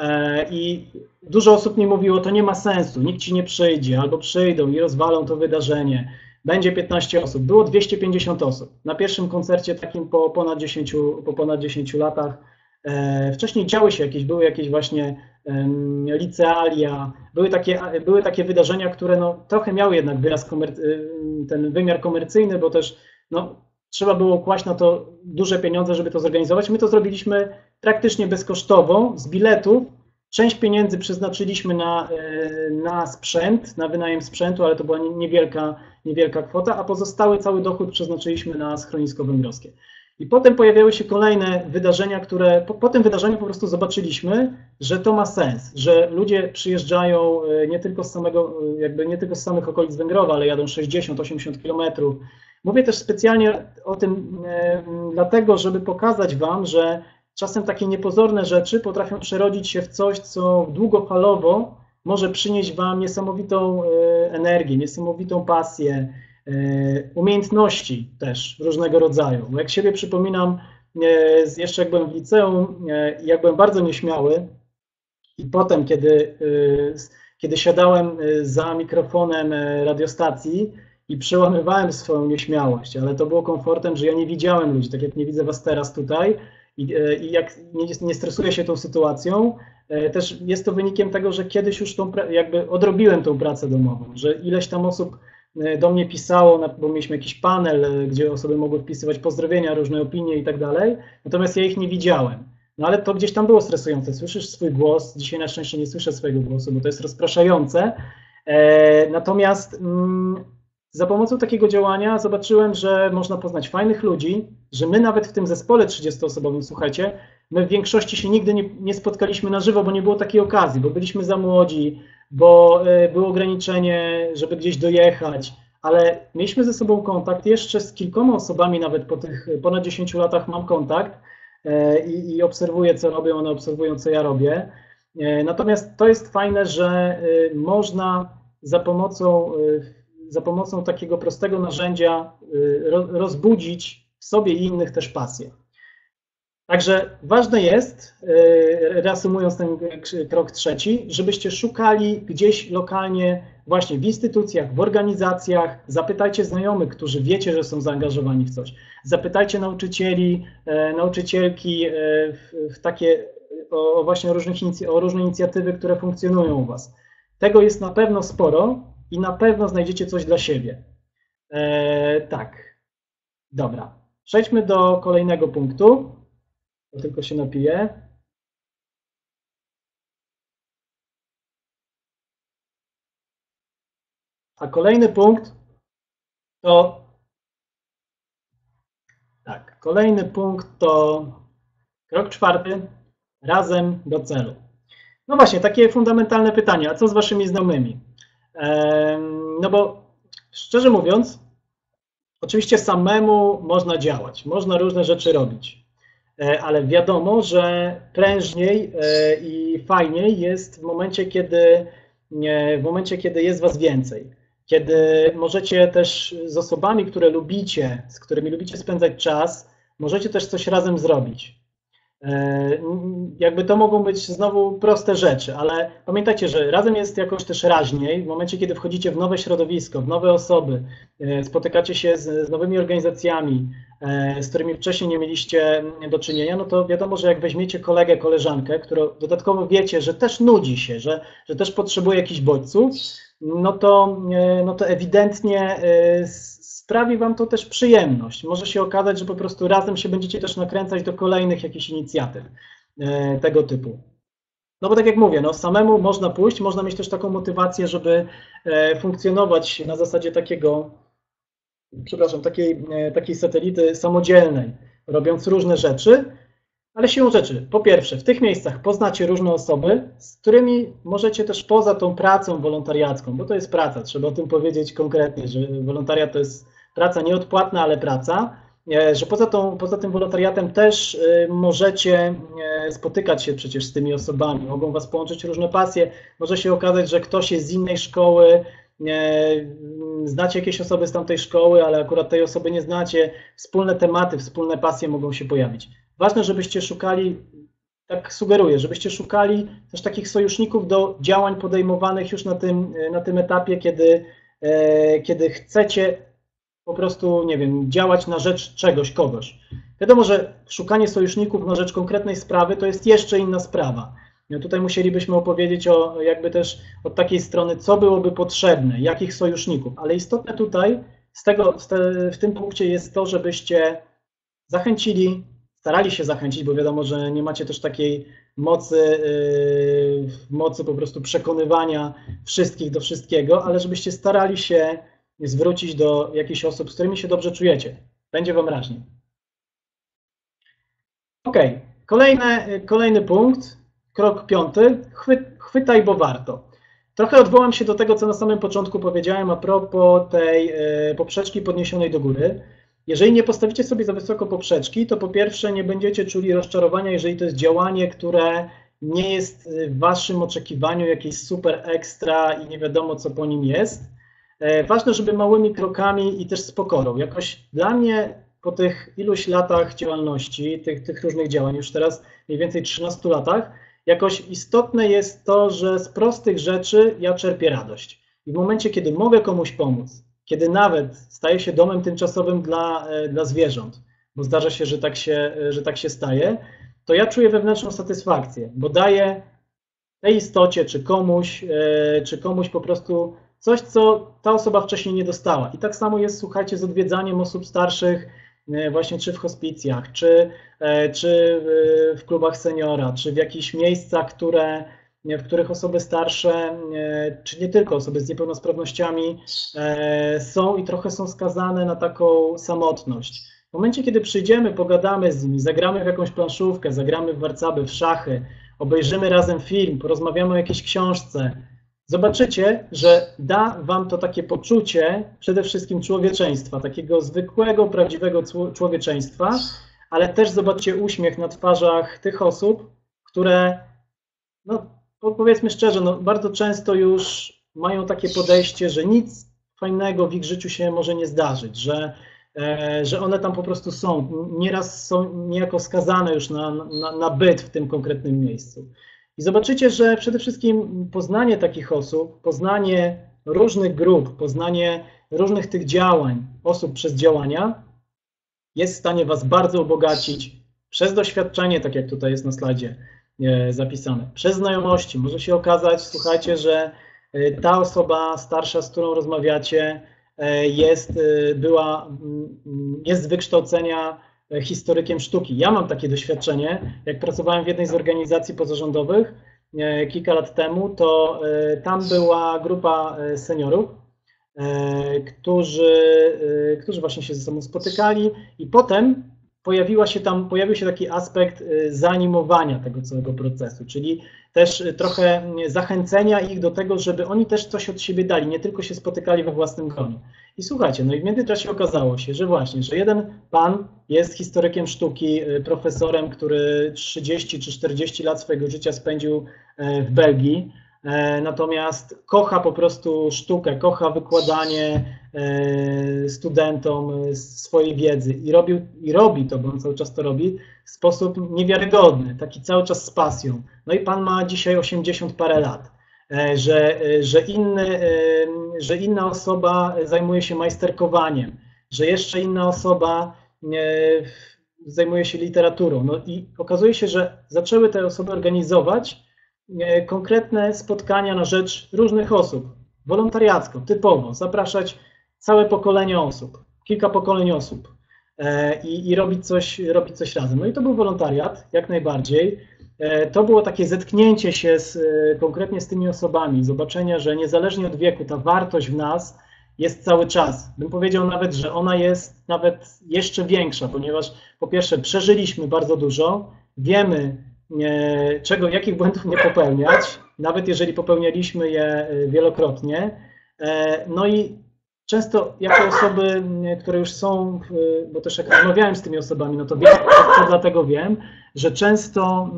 E, I dużo osób mi mówiło, to nie ma sensu, nikt ci nie przyjdzie, albo przyjdą i rozwalą to wydarzenie. Będzie 15 osób. Było 250 osób. Na pierwszym koncercie takim po ponad 10, po ponad 10 latach. E, wcześniej działy się jakieś, były jakieś właśnie licealia, były takie, były takie wydarzenia, które no, trochę miały jednak wyraz y, ten wymiar komercyjny, bo też no, trzeba było kłaść na to duże pieniądze, żeby to zorganizować. My to zrobiliśmy praktycznie bezkosztowo z biletów. Część pieniędzy przeznaczyliśmy na, e, na sprzęt, na wynajem sprzętu, ale to była niewielka, niewielka kwota, a pozostały cały dochód przeznaczyliśmy na schronisko węgrowskie. I potem pojawiały się kolejne wydarzenia, które po, po, tym wydarzeniu po prostu zobaczyliśmy, że to ma sens, że ludzie przyjeżdżają e, nie tylko z samego, e, jakby nie tylko z samych okolic Węgrowa, ale jadą 60-80 kilometrów. Mówię też specjalnie o tym e, dlatego, żeby pokazać Wam, że czasem takie niepozorne rzeczy potrafią przerodzić się w coś, co długofalowo może przynieść Wam niesamowitą energię, niesamowitą pasję, E, umiejętności też różnego rodzaju. Bo jak siebie przypominam, e, jeszcze jak byłem w liceum, e, jak byłem bardzo nieśmiały i potem, kiedy, kiedy siadałem za mikrofonem radiostacji i przełamywałem swoją nieśmiałość, ale to było komfortem, że ja nie widziałem ludzi, tak jak nie widzę Was teraz tutaj i, i jak nie, nie stresuję się tą sytuacją, też jest to wynikiem tego, że kiedyś już tą, jakby odrobiłem tą pracę domową, że ileś tam osób E, do mnie pisało, bo mieliśmy jakiś panel, e, gdzie osoby mogły wpisywać pozdrowienia, różne opinie i tak dalej, natomiast ja ich nie widziałem. No ale to gdzieś tam było stresujące. Słyszysz swój głos, dzisiaj na szczęście nie słyszę swojego głosu, bo to jest rozpraszające. E, natomiast mm, za pomocą takiego działania zobaczyłem, że można poznać fajnych ludzi, że my nawet w tym zespole 30-osobowym, słuchajcie, my w większości się nigdy nie, nie spotkaliśmy na żywo, bo nie było takiej okazji, bo byliśmy za młodzi, bo e, było ograniczenie, żeby gdzieś dojechać, ale mieliśmy ze sobą kontakt. Jeszcze z kilkoma osobami, nawet po tych ponad 10 latach, mam kontakt e, i, obserwuję, co robią, one obserwują, co ja robię. E, natomiast to jest fajne, że można za pomocą, za pomocą takiego prostego narzędzia rozbudzić w sobie i innych też pasję. Także ważne jest, e, reasumując ten krok trzeci, żebyście szukali gdzieś lokalnie, właśnie w instytucjach, w organizacjach, zapytajcie znajomych, którzy wiecie, że są zaangażowani w coś. Zapytajcie nauczycieli, e, nauczycielki e, w takie, o właśnie różnych, o różne inicjatywy, które funkcjonują u Was. Tego jest na pewno sporo i na pewno znajdziecie coś dla siebie. E, tak, dobra. Przejdźmy do kolejnego punktu tylko się napiję. A kolejny punkt to tak, kolejny punkt to krok czwarty, razem do celu. No właśnie, takie fundamentalne pytanie, a co z waszymi znajomymi? No bo szczerze mówiąc, oczywiście samemu można działać, można różne rzeczy robić. E, ale wiadomo, że prężniej e, i fajniej jest w momencie, kiedy, w momencie, kiedy jest Was więcej. Kiedy możecie też z osobami, które lubicie, z którymi lubicie spędzać czas, możecie też coś razem zrobić. Jakby to mogą być znowu proste rzeczy, ale pamiętajcie, że razem jest jakoś też raźniej. W momencie, kiedy wchodzicie w nowe środowisko, w nowe osoby, spotykacie się z, z nowymi organizacjami, z którymi wcześniej nie mieliście do czynienia, no to wiadomo, że jak weźmiecie kolegę, koleżankę, którą dodatkowo wiecie, że też nudzi się, że, że też potrzebuje jakichś bodźców, no to, no to ewidentnie sprawi Wam to też przyjemność. Może się okazać, że po prostu razem się będziecie też nakręcać do kolejnych jakichś inicjatyw e, tego typu. No bo tak jak mówię, no samemu można pójść, można mieć też taką motywację, żeby e, funkcjonować na zasadzie takiego, przepraszam, takiej, e, takiej satelity samodzielnej, robiąc różne rzeczy, ale siłą rzeczy, po pierwsze, w tych miejscach poznacie różne osoby, z którymi możecie też poza tą pracą wolontariacką, bo to jest praca, trzeba o tym powiedzieć konkretnie, że wolontariat to jest praca nieodpłatna, ale praca, e, że poza, tą, poza tym wolontariatem też e, możecie e, spotykać się przecież z tymi osobami, mogą Was połączyć różne pasje, może się okazać, że ktoś jest z innej szkoły, znacie jakieś osoby z tamtej szkoły, ale akurat tej osoby nie znacie, wspólne tematy, wspólne pasje mogą się pojawić. Ważne, żebyście szukali, tak sugeruję, żebyście szukali też takich sojuszników do działań podejmowanych już na tym, na tym etapie, kiedy, kiedy chcecie po prostu, nie wiem, działać na rzecz czegoś, kogoś. Wiadomo, że szukanie sojuszników na rzecz konkretnej sprawy to jest jeszcze inna sprawa. No tutaj musielibyśmy opowiedzieć o jakby też od takiej strony, co byłoby potrzebne, jakich sojuszników, ale istotne tutaj z tego, w tym punkcie jest to, żebyście zachęcili, starali się zachęcić, bo wiadomo, że nie macie też takiej mocy, yy, mocy po prostu przekonywania wszystkich do wszystkiego, ale żebyście starali się zwrócić do jakichś osób, z którymi się dobrze czujecie. Będzie Wam raźniej. Ok, Kolejny, kolejny punkt, krok piąty, Chwy, chwytaj, bo warto. Trochę odwołam się do tego, co na samym początku powiedziałem a propos tej e, poprzeczki podniesionej do góry. Jeżeli nie postawicie sobie za wysoko poprzeczki, to po pierwsze nie będziecie czuli rozczarowania, jeżeli to jest działanie, które nie jest w waszym oczekiwaniu jakieś super ekstra i nie wiadomo, co po nim jest. E, ważne, żeby małymi krokami i też z pokorą. Jakoś dla mnie po tych iluś latach działalności, tych, tych różnych działań, już teraz mniej więcej 13 latach, jakoś istotne jest to, że z prostych rzeczy ja czerpię radość. I w momencie, kiedy mogę komuś pomóc, kiedy nawet staję się domem tymczasowym dla, e, dla zwierząt, bo zdarza się, że tak się, że tak się staje, to ja czuję wewnętrzną satysfakcję, bo daję tej istocie, czy komuś, e, czy komuś po prostu coś, co ta osoba wcześniej nie dostała. I tak samo jest, słuchajcie, z odwiedzaniem osób starszych, e, właśnie czy w hospicjach, czy, e, czy w klubach seniora, czy w jakichś miejscach, które, w których osoby starsze, e, czy nie tylko osoby z niepełnosprawnościami są i trochę są skazane na taką samotność. W momencie, kiedy przyjdziemy, pogadamy z nimi, zagramy w jakąś planszówkę, zagramy w warcaby, w szachy, obejrzymy razem film, porozmawiamy o jakiejś książce, zobaczycie, że da Wam to takie poczucie przede wszystkim człowieczeństwa, takiego zwykłego, prawdziwego człowieczeństwa, ale też zobaczcie uśmiech na twarzach tych osób, które, no powiedzmy szczerze, no, bardzo często już mają takie podejście, że nic fajnego w ich życiu się może nie zdarzyć, że, e, że one tam po prostu są, nieraz są niejako skazane już na, na, na byt w tym konkretnym miejscu. I zobaczycie, że przede wszystkim poznanie takich osób, poznanie różnych grup, poznanie różnych tych działań, osób przez działania, jest w stanie Was bardzo ubogacić przez doświadczenie, tak jak tutaj jest na slajdzie e, zapisane, przez znajomości. Może się okazać, słuchajcie, że e, ta osoba starsza, z którą rozmawiacie, e, jest, była, jest z wykształcenia historykiem sztuki. Ja mam takie doświadczenie, jak pracowałem w jednej z organizacji pozarządowych e, kilka lat temu, to e, tam była grupa e, seniorów, którzy, którzy właśnie się ze sobą spotykali i potem pojawiła się tam, pojawił się taki aspekt zanimowania tego całego procesu, czyli też trochę zachęcenia ich do tego, żeby oni też coś od siebie dali, nie tylko się spotykali we własnym gronie. I słuchajcie, no i w międzyczasie okazało się, że właśnie, że jeden pan jest historykiem sztuki, y, profesorem, który 30 czy 40 lat swojego życia spędził e, w Belgii, e, natomiast kocha po prostu sztukę, kocha wykładanie, e, studentom swojej wiedzy i, robił, i robi to, bo on cały czas to robi, w sposób niewiarygodny, taki cały czas z pasją. No i pan ma dzisiaj 80 parę lat, że, że, inny, że inna osoba zajmuje się majsterkowaniem, że jeszcze inna osoba zajmuje się literaturą. No i okazuje się, że zaczęły te osoby organizować e, konkretne spotkania na rzecz różnych osób, wolontariacko, typowo, zapraszać całe pokolenie osób, kilka pokoleń osób e, i, i robić, coś, robić coś razem. No i to był wolontariat, jak najbardziej. E, to było takie zetknięcie się z, konkretnie z tymi osobami, zobaczenia, że niezależnie od wieku ta wartość w nas jest cały czas. Bym powiedział nawet, że ona jest nawet jeszcze większa, ponieważ po pierwsze przeżyliśmy bardzo dużo, wiemy e, czego, jakich błędów nie popełniać, nawet jeżeli popełnialiśmy je e, wielokrotnie. E, no i często jako osoby, które już są, bo też jak rozmawiałem z tymi osobami, no to wiem, to dlatego wiem, że często,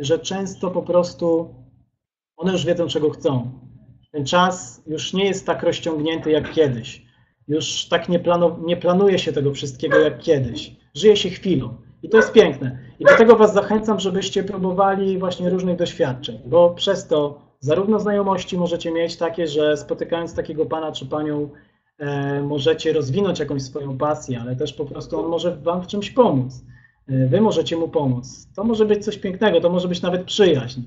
że często po prostu one już wiedzą, czego chcą ten czas już nie jest tak rozciągnięty jak kiedyś. Już tak nie, planu, nie planuje się tego wszystkiego jak kiedyś. Żyje się chwilą. I to jest piękne. I do tego Was zachęcam, żebyście próbowali właśnie różnych doświadczeń, bo przez to zarówno znajomości możecie mieć takie, że spotykając takiego pana czy panią, e, możecie rozwinąć jakąś swoją pasję, ale też po prostu on może Wam w czymś pomóc. E, wy możecie mu pomóc. To może być coś pięknego, to może być nawet przyjaźń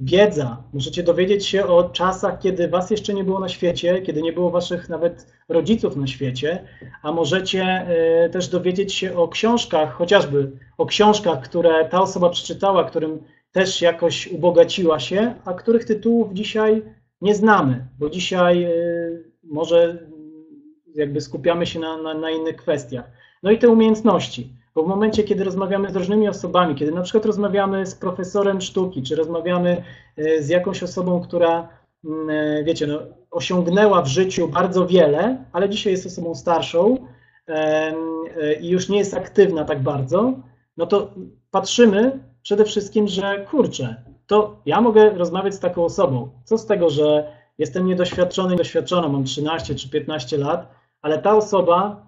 wiedza. Możecie dowiedzieć się o czasach, kiedy was jeszcze nie było na świecie, kiedy nie było waszych nawet rodziców na świecie, a możecie e, też dowiedzieć się o książkach, chociażby o książkach, które ta osoba przeczytała, którym też jakoś ubogaciła się, a których tytułów dzisiaj nie znamy, bo dzisiaj e, może jakby skupiamy się na, na, na innych kwestiach. No i te umiejętności. Bo w momencie, kiedy rozmawiamy z różnymi osobami, kiedy na przykład rozmawiamy z profesorem sztuki, czy rozmawiamy e, z jakąś osobą, która, mm, e, wiecie, no, osiągnęła w życiu bardzo wiele, ale dzisiaj jest osobą starszą e, i już nie jest aktywna tak bardzo, no to patrzymy przede wszystkim, że kurczę, to ja mogę rozmawiać z taką osobą. Co z tego, że jestem niedoświadczony, doświadczona, mam 13 czy 15 lat, ale ta osoba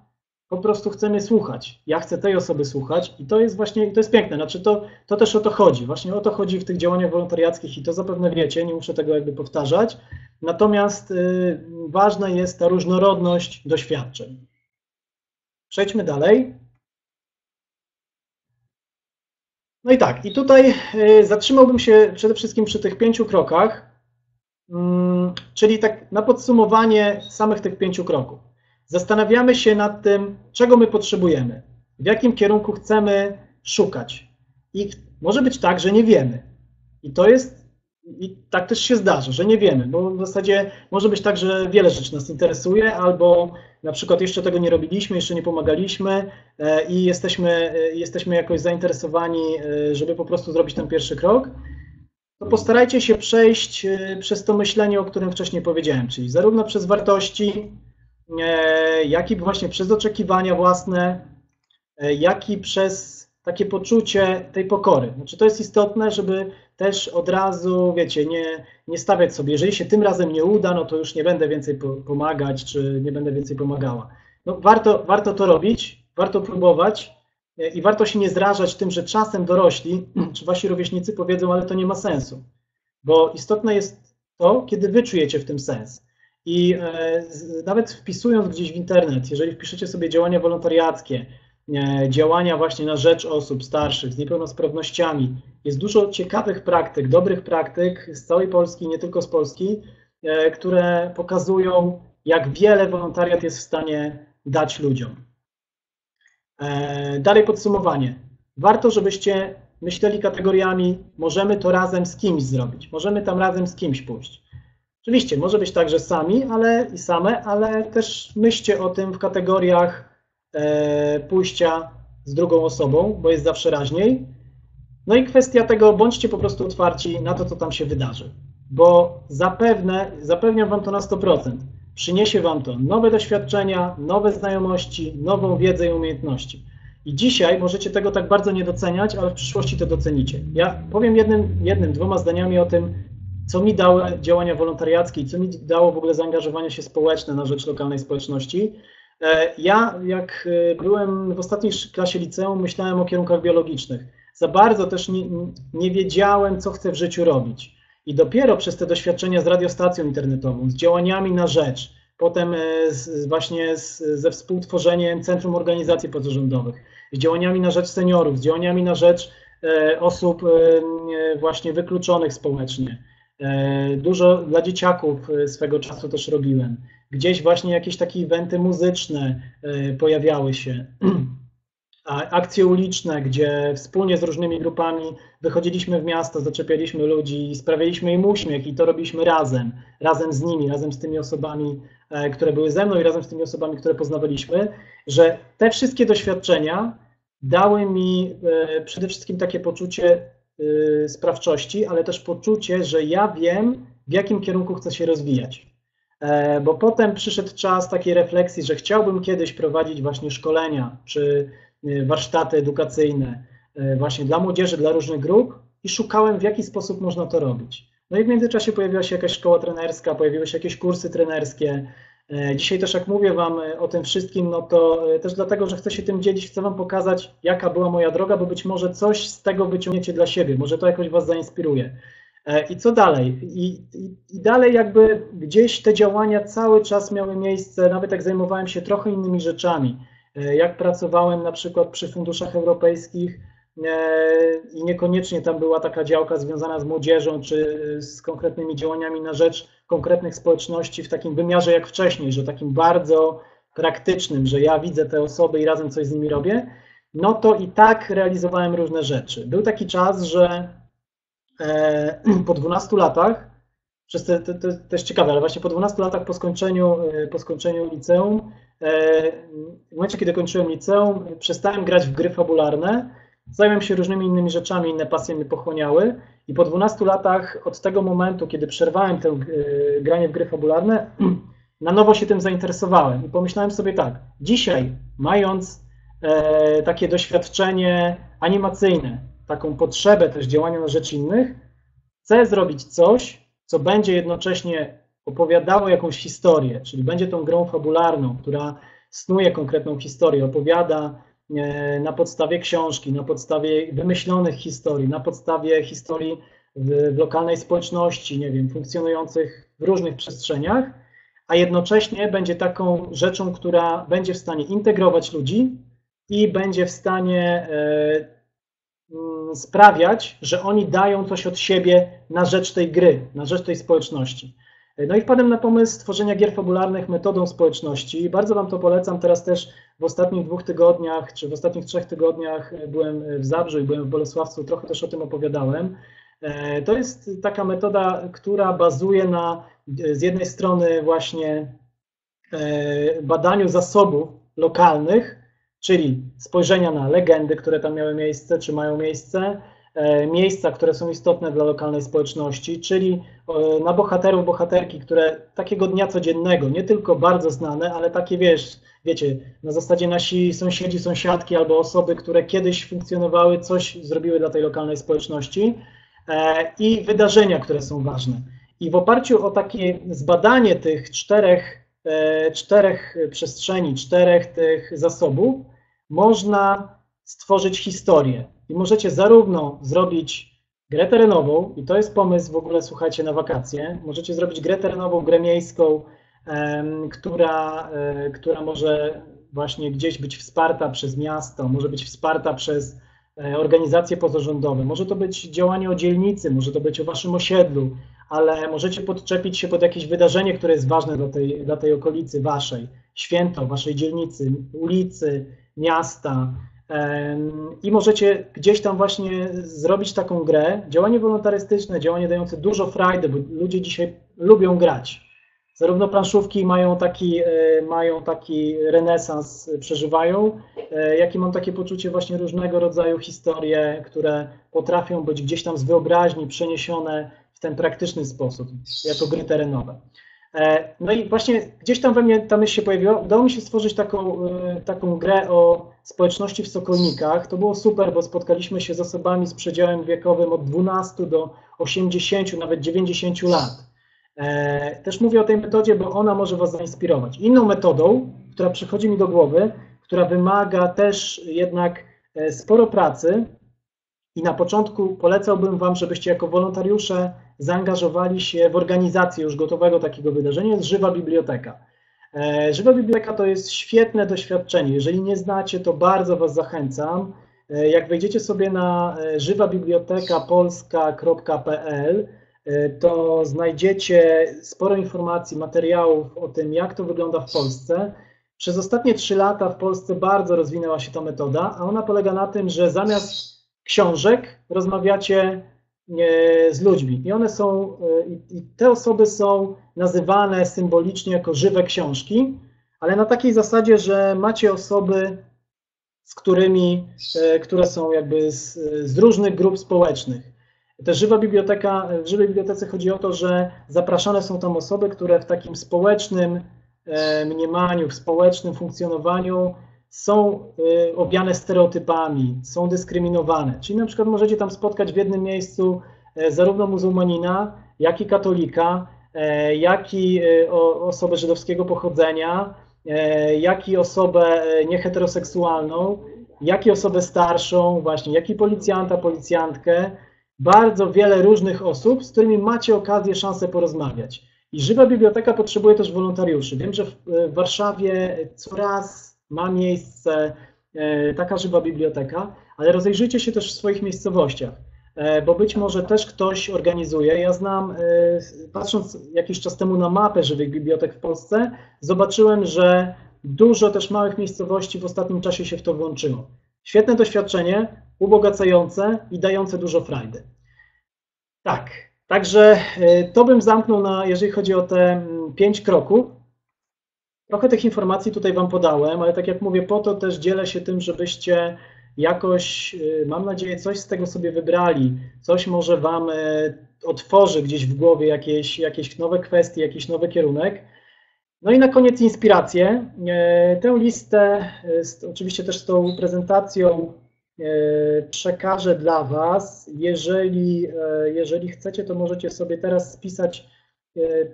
po prostu chcemy słuchać. Ja chcę tej osoby słuchać i to jest właśnie, to jest piękne. Znaczy to, to też o to chodzi. Właśnie o to chodzi w tych działaniach wolontariackich i to zapewne wiecie, nie muszę tego jakby powtarzać. Natomiast y, ważna jest ta różnorodność doświadczeń. Przejdźmy dalej. No i tak, i tutaj y, zatrzymałbym się przede wszystkim przy tych pięciu krokach, y, czyli tak na podsumowanie samych tych pięciu kroków. Zastanawiamy się nad tym, czego my potrzebujemy, w jakim kierunku chcemy szukać. I może być tak, że nie wiemy. I to jest, i tak też się zdarza, że nie wiemy, bo w zasadzie może być tak, że wiele rzeczy nas interesuje, albo na przykład jeszcze tego nie robiliśmy, jeszcze nie pomagaliśmy e, i jesteśmy, e, jesteśmy jakoś zainteresowani, e, żeby po prostu zrobić ten pierwszy krok. To postarajcie się przejść przez to myślenie, o którym wcześniej powiedziałem, czyli zarówno przez wartości, jak i właśnie przez oczekiwania własne, e, jak i przez takie poczucie tej pokory. Znaczy to jest istotne, żeby też od razu, wiecie, nie, nie stawiać sobie, jeżeli się tym razem nie uda, no to już nie będę więcej pomagać, czy nie będę więcej pomagała. No, warto, warto to robić, warto próbować e, i warto się nie zrażać tym, że czasem dorośli, czy wasi rówieśnicy powiedzą, ale to nie ma sensu. Bo istotne jest to, kiedy wy czujecie w tym sens. I e, nawet wpisując gdzieś w internet, jeżeli wpiszecie sobie działania wolontariackie, e, działania właśnie na rzecz osób starszych z niepełnosprawnościami, jest dużo ciekawych praktyk, dobrych praktyk z całej Polski, nie tylko z Polski, e, które pokazują, jak wiele wolontariat jest w stanie dać ludziom. Dalej podsumowanie. Warto, żebyście myśleli kategoriami, możemy to razem z kimś zrobić, możemy tam razem z kimś pójść. Oczywiście, może być tak, że sami ale, i same, ale też myślcie o tym w kategoriach e, pójścia z drugą osobą, bo jest zawsze raźniej. No i kwestia tego, bądźcie po prostu otwarci na to, co tam się wydarzy, bo zapewne, zapewniam Wam to na 100%, przyniesie Wam to nowe doświadczenia, nowe znajomości, nową wiedzę i umiejętności. I dzisiaj możecie tego tak bardzo nie doceniać, ale w przyszłości to docenicie. Ja powiem jednym, jednym dwoma zdaniami o tym, co mi dały działania wolontariackie co mi dało w ogóle zaangażowanie się społeczne na rzecz lokalnej społeczności. E, ja, jak byłem w ostatniej klasie liceum, myślałem o kierunkach biologicznych. Za bardzo też nie, nie wiedziałem, co chcę w życiu robić. I dopiero przez te doświadczenia z radiostacją internetową, z działaniami na rzecz, potem z, właśnie z, ze współtworzeniem Centrum Organizacji Pozarządowych, z działaniami na rzecz seniorów, z działaniami na rzecz e, osób e, właśnie wykluczonych społecznie. E, dużo dla dzieciaków swego czasu też robiłem. Gdzieś właśnie jakieś takie eventy muzyczne pojawiały się. akcje uliczne, gdzie wspólnie z różnymi grupami wychodziliśmy w miasto, zaczepialiśmy ludzi, sprawialiśmy im uśmiech i to robiliśmy razem, razem z nimi, razem z tymi osobami, e, które były ze mną i razem z tymi osobami, które poznawaliśmy, że te wszystkie doświadczenia dały mi e, przede wszystkim takie poczucie e, sprawczości, ale też poczucie, że ja wiem, w jakim kierunku chcę się rozwijać. Bo potem przyszedł czas takiej refleksji, że chciałbym kiedyś prowadzić właśnie szkolenia, czy Y, warsztaty edukacyjne y, właśnie dla młodzieży, dla różnych grup i szukałem, w jaki sposób można to robić. No i w międzyczasie pojawiła się jakaś szkoła trenerska, pojawiły się jakieś kursy trenerskie. Y, dzisiaj też jak mówię Wam o tym wszystkim, no to też dlatego, że chcę się tym dzielić, chcę Wam pokazać, jaka była moja droga, bo być może coś z tego wyciągniecie dla siebie, może to jakoś Was zainspiruje. I co dalej? I, i, I, dalej jakby gdzieś te działania cały czas miały miejsce, nawet jak zajmowałem się trochę innymi rzeczami. E, jak pracowałem na przykład przy funduszach europejskich e, i niekoniecznie tam była taka działka związana z młodzieżą czy z konkretnymi działaniami na rzecz konkretnych społeczności w takim wymiarze jak wcześniej, że takim bardzo praktycznym, że ja widzę te osoby i razem coś z nimi robię, no to i tak realizowałem różne rzeczy. Był taki czas, że e, po 12 latach, przez te, te, to jest ciekawe, ale właśnie po 12 latach po skończeniu, po skończeniu liceum E, w momencie, kiedy kończyłem liceum, przestałem grać w gry fabularne, zająłem się różnymi innymi rzeczami, inne pasje mnie pochłaniały. I po 12 latach od tego momentu, kiedy przerwałem tę e, granie w gry fabularne, na nowo się tym zainteresowałem. I pomyślałem sobie tak, dzisiaj mając e, takie doświadczenie animacyjne, taką potrzebę też działania na rzecz innych, chcę zrobić coś, co będzie jednocześnie opowiadało jakąś historię, czyli będzie tą grą fabularną, która snuje konkretną historię, opowiada na podstawie książki, na podstawie wymyślonych historii, na podstawie historii w, w lokalnej społeczności, nie wiem, funkcjonujących w różnych przestrzeniach, a jednocześnie będzie taką rzeczą, która będzie w stanie integrować ludzi i będzie w stanie e, sprawiać, że oni dają coś od siebie na rzecz tej gry, na rzecz tej społeczności. No i wpadłem na pomysł stworzenia gier fabularnych metodą społeczności. Bardzo Wam to polecam. Teraz też w ostatnich dwóch tygodniach, czy w ostatnich trzech tygodniach byłem w Zabrzu i byłem w Bolesławcu, trochę też o tym opowiadałem. E, to jest taka metoda, która bazuje na z jednej strony właśnie e, badaniu zasobów lokalnych, czyli spojrzenia na legendy, które tam miały miejsce, czy mają miejsce, E, miejsca, które są istotne dla lokalnej społeczności, czyli e, na bohaterów, bohaterki, które takiego dnia codziennego, nie tylko bardzo znane, ale takie wiesz, wiecie, na zasadzie nasi sąsiedzi, sąsiadki albo osoby, które kiedyś funkcjonowały, coś zrobiły dla tej lokalnej społeczności e, i wydarzenia, które są ważne. I w oparciu o takie zbadanie tych czterech, czterech przestrzeni, czterech tych zasobów, można stworzyć historię. I możecie zarówno zrobić grę terenową, i to jest pomysł w ogóle, słuchajcie, na wakacje. Możecie zrobić grę terenową, grę miejską, która, e, która może właśnie gdzieś być wsparta przez miasto, może być wsparta przez e, organizacje pozarządowe, może to być działanie o dzielnicy, może to być o waszym osiedlu, ale możecie podczepić się pod jakieś wydarzenie, które jest ważne dla tej, dla tej okolicy waszej, święto waszej dzielnicy, ulicy, miasta, i możecie gdzieś tam właśnie zrobić taką grę, działanie wolontarystyczne, działanie dające dużo frajdy, bo ludzie dzisiaj lubią grać. Zarówno planszówki mają taki, e, mają taki renesans, przeżywają, e, jak i mam takie poczucie właśnie różnego rodzaju historie, które potrafią być gdzieś tam z wyobraźni przeniesione w ten praktyczny sposób, jako gry terenowe. E, no i właśnie gdzieś tam we mnie ta myśl się pojawiła. Udało mi się stworzyć taką, e, taką grę o społeczności w Sokolnikach. To było super, bo spotkaliśmy się z osobami z przedziałem wiekowym od 12 do 80, nawet 90 lat. E, też mówię o tej metodzie, bo ona może Was zainspirować. Inną metodą, która przychodzi mi do głowy, która wymaga też jednak sporo pracy i na początku polecałbym Wam, żebyście jako wolontariusze zaangażowali się w organizację już gotowego takiego wydarzenia, jest Żywa Biblioteka. E, Żywa Biblioteka to jest świetne doświadczenie. Jeżeli nie znacie, to bardzo Was zachęcam. Jak wejdziecie sobie na żywabiblioteka.polska.pl, E, to znajdziecie sporo informacji, materiałów o tym, jak to wygląda w Polsce. Przez ostatnie trzy lata w Polsce bardzo rozwinęła się ta metoda, a ona polega na tym, że zamiast książek rozmawiacie e, z ludźmi. I one są, e, i te osoby są nazywane symbolicznie jako żywe książki, ale na takiej zasadzie, że macie osoby, z którymi, które są jakby z, z różnych grup społecznych. Też żywa biblioteka, w żywej bibliotece chodzi o to, że zapraszane są tam osoby, które w takim społecznym e, mniemaniu, w społecznym funkcjonowaniu są e, owiane stereotypami, są dyskryminowane. Czyli na przykład możecie tam spotkać w jednym miejscu e, zarówno muzułmanina, jak i katolika, jak i osobę żydowskiego pochodzenia, jak i osobę nieheteroseksualną, jak i osobę starszą, właśnie, jak i policjanta, policjantkę, bardzo wiele różnych osób, z którymi macie okazję, szansę porozmawiać. I Żywa Biblioteka potrzebuje też wolontariuszy. Wiem, że w Warszawie coraz ma miejsce e, taka Żywa Biblioteka, ale rozejrzyjcie się też w swoich miejscowościach, e, bo być może też ktoś organizuje. Ja znam, e, patrząc jakiś czas temu na mapę żywych bibliotek w Polsce, zobaczyłem, że dużo też małych miejscowości w ostatnim czasie się w to włączyło. Świetne doświadczenie, ubogacające i dające dużo frajdy. Tak, także to bym zamknął, na, jeżeli chodzi o te mm, pięć kroków. Trochę tych informacji tutaj Wam podałem, ale tak jak mówię, po to też dzielę się tym, żebyście jakoś, e, mam nadzieję, coś z tego sobie wybrali, coś może Wam e, otworzy gdzieś w głowie jakieś, jakieś nowe kwestie, jakiś nowy kierunek. No i na koniec inspiracje. Tę listę, oczywiście też z tą prezentacją przekażę dla Was. Jeżeli, jeżeli chcecie, to możecie sobie teraz spisać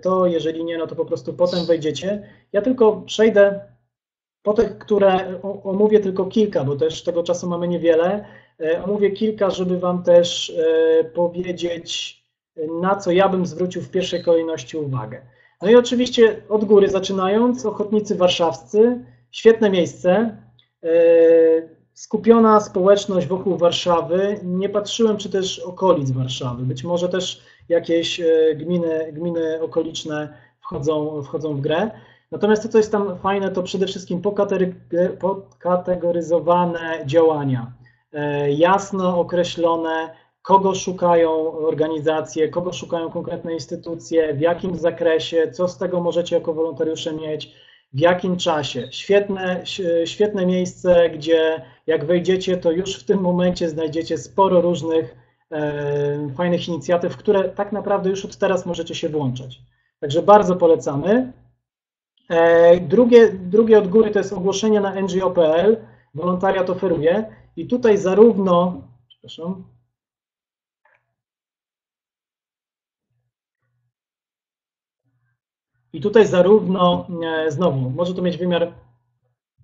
to, jeżeli nie, no to po prostu potem wejdziecie. Ja tylko przejdę po tych, które omówię tylko kilka, bo też tego czasu mamy niewiele. Omówię kilka, żeby Wam też powiedzieć, na co ja bym zwrócił w pierwszej kolejności uwagę. No i oczywiście od góry zaczynając, Ochotnicy Warszawscy, świetne miejsce skupiona społeczność wokół Warszawy. Nie patrzyłem, czy też okolic Warszawy. Być może też jakieś e, gminy, gminy okoliczne wchodzą, wchodzą w grę. Natomiast to, co jest tam fajne, to przede wszystkim pokategoryzowane działania. E, jasno określone, kogo szukają organizacje, kogo szukają konkretne instytucje, w jakim zakresie, co z tego możecie jako wolontariusze mieć w jakim czasie. Świetne, świetne miejsce, gdzie jak wejdziecie, to już w tym momencie znajdziecie sporo różnych e, fajnych inicjatyw, które tak naprawdę już od teraz możecie się włączać. Także bardzo polecamy. E, drugie, drugie od góry to jest ogłoszenie na ngo.pl. Wolontariat oferuje i tutaj zarówno, przepraszam, I tutaj zarówno, e, znowu, może to mieć wymiar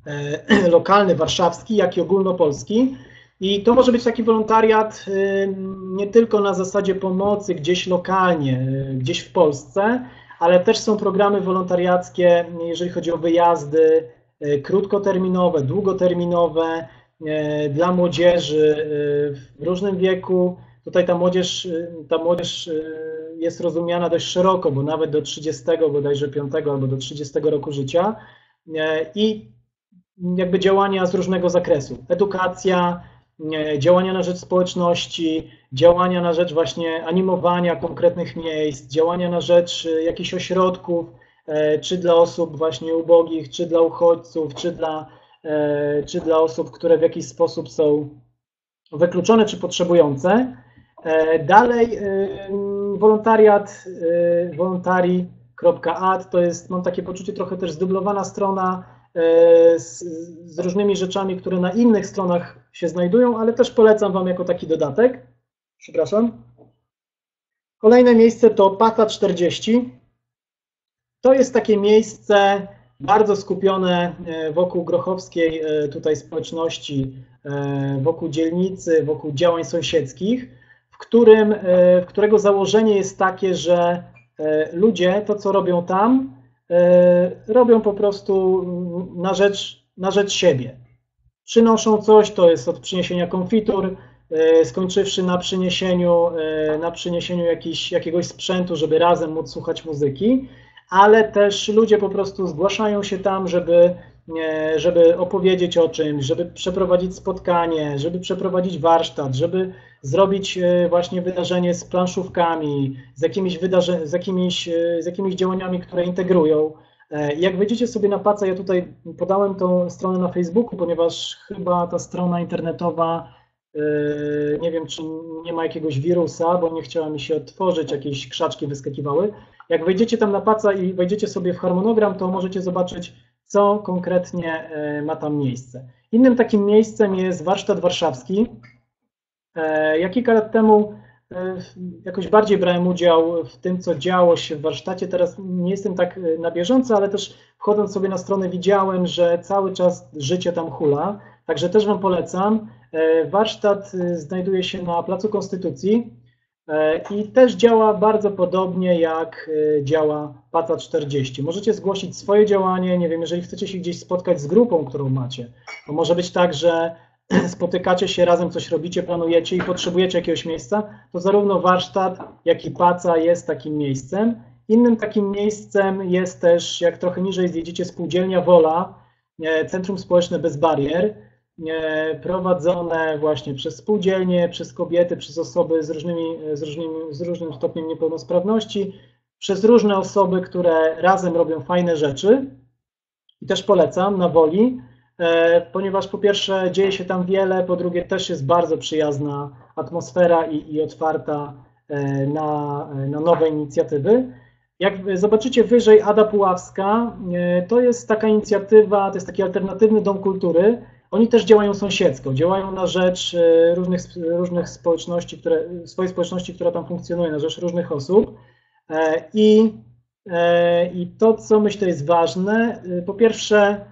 lokalny, warszawski, jak i ogólnopolski. I to może być taki wolontariat e, nie tylko na zasadzie pomocy gdzieś lokalnie, gdzieś w Polsce, ale też są programy wolontariackie, jeżeli chodzi o wyjazdy krótkoterminowe, długoterminowe dla młodzieży w różnym wieku. Tutaj ta młodzież, ta młodzież jest rozumiana dość szeroko, bo nawet do 30 bodajże 5 albo do 30 roku życia e, i jakby działania z różnego zakresu. Edukacja, e, działania na rzecz społeczności, działania na rzecz właśnie animowania konkretnych miejsc, działania na rzecz e, jakichś ośrodków, czy dla osób właśnie ubogich, czy dla uchodźców, czy dla, czy dla osób, które w jakiś sposób są wykluczone czy potrzebujące. Dalej wolontariat, wolontari.ad to jest, mam takie poczucie, trochę też zdublowana strona z, z różnymi rzeczami, które na innych stronach się znajdują, ale też polecam Wam jako taki dodatek. Przepraszam. Kolejne miejsce to Pata 40. To jest takie miejsce bardzo skupione e, wokół grochowskiej e, tutaj społeczności, e, wokół dzielnicy, wokół działań sąsiedzkich, w, którym, w którego założenie jest takie, że ludzie to, co robią tam, robią po prostu na rzecz, na rzecz siebie. Przynoszą coś, to jest od przyniesienia konfitur, skończywszy na przyniesieniu, na przyniesieniu jakiś, jakiegoś sprzętu, żeby razem móc słuchać muzyki, ale też ludzie po prostu zgłaszają się tam, żeby, żeby opowiedzieć o czymś, żeby przeprowadzić spotkanie, żeby przeprowadzić warsztat, żeby zrobić e, właśnie wydarzenie z planszówkami, z jakimiś, wydarze- z jakimiś, e, z jakimiś działaniami, które integrują. E, jak wejdziecie sobie na Paca, ja tutaj podałem tą stronę na Facebooku, ponieważ chyba ta strona internetowa, nie wiem, czy nie ma jakiegoś wirusa, bo nie chciała mi się otworzyć, jakieś krzaczki wyskakiwały. Jak wejdziecie tam na paca i wejdziecie sobie w harmonogram, to możecie zobaczyć, co konkretnie ma tam miejsce. Innym takim miejscem jest warsztat warszawski. E, ja kilka lat temu e, jakoś bardziej brałem udział w tym, co działo się w warsztacie. Teraz nie jestem tak na bieżąco, ale też wchodząc sobie na stronę widziałem, że cały czas życie tam hula. Także też Wam polecam. Warsztat znajduje się na Placu Konstytucji. E, i też działa bardzo podobnie jak e, działa PATA 40. Możecie zgłosić swoje działanie, nie wiem, jeżeli chcecie się gdzieś spotkać z grupą, którą macie, to może być tak, że spotykacie się, razem coś robicie, planujecie i potrzebujecie jakiegoś miejsca, to zarówno warsztat, jak i PACA jest takim miejscem. Innym takim miejscem jest też, jak trochę niżej zjedziecie, spółdzielnia Wola, e, Centrum Społeczne Bez Barier, prowadzone właśnie przez spółdzielnie, przez kobiety, przez osoby z, różnymi, z, różnymi, z różnym stopniem niepełnosprawności, przez różne osoby, które razem robią fajne rzeczy. I też polecam na woli, e, ponieważ po pierwsze dzieje się tam wiele, po drugie też jest bardzo przyjazna atmosfera i, i otwarta e, na, na nowe inicjatywy. Jak zobaczycie wyżej Ada Puławska, e, to jest taka inicjatywa, to jest taki alternatywny dom kultury, oni też działają sąsiedzko, działają na rzecz e, różnych, różnych społeczności, które, swojej społeczności, która tam funkcjonuje, na rzecz różnych osób. E, I, e, I to, co myślę jest ważne, po pierwsze,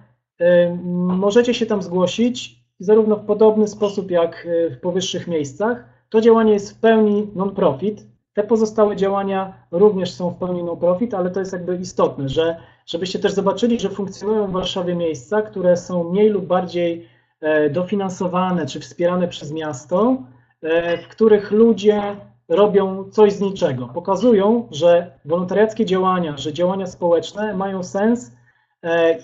możecie się tam zgłosić zarówno w podobny sposób jak w powyższych miejscach. To działanie jest w pełni non-profit. Te pozostałe działania również są w pełni non-profit, ale to jest jakby istotne, że żebyście też zobaczyli, że funkcjonują w Warszawie miejsca, które są mniej lub bardziej e, dofinansowane czy wspierane przez miasto, e, w których ludzie robią coś z niczego. Pokazują, że wolontariackie działania, że działania społeczne mają sens e,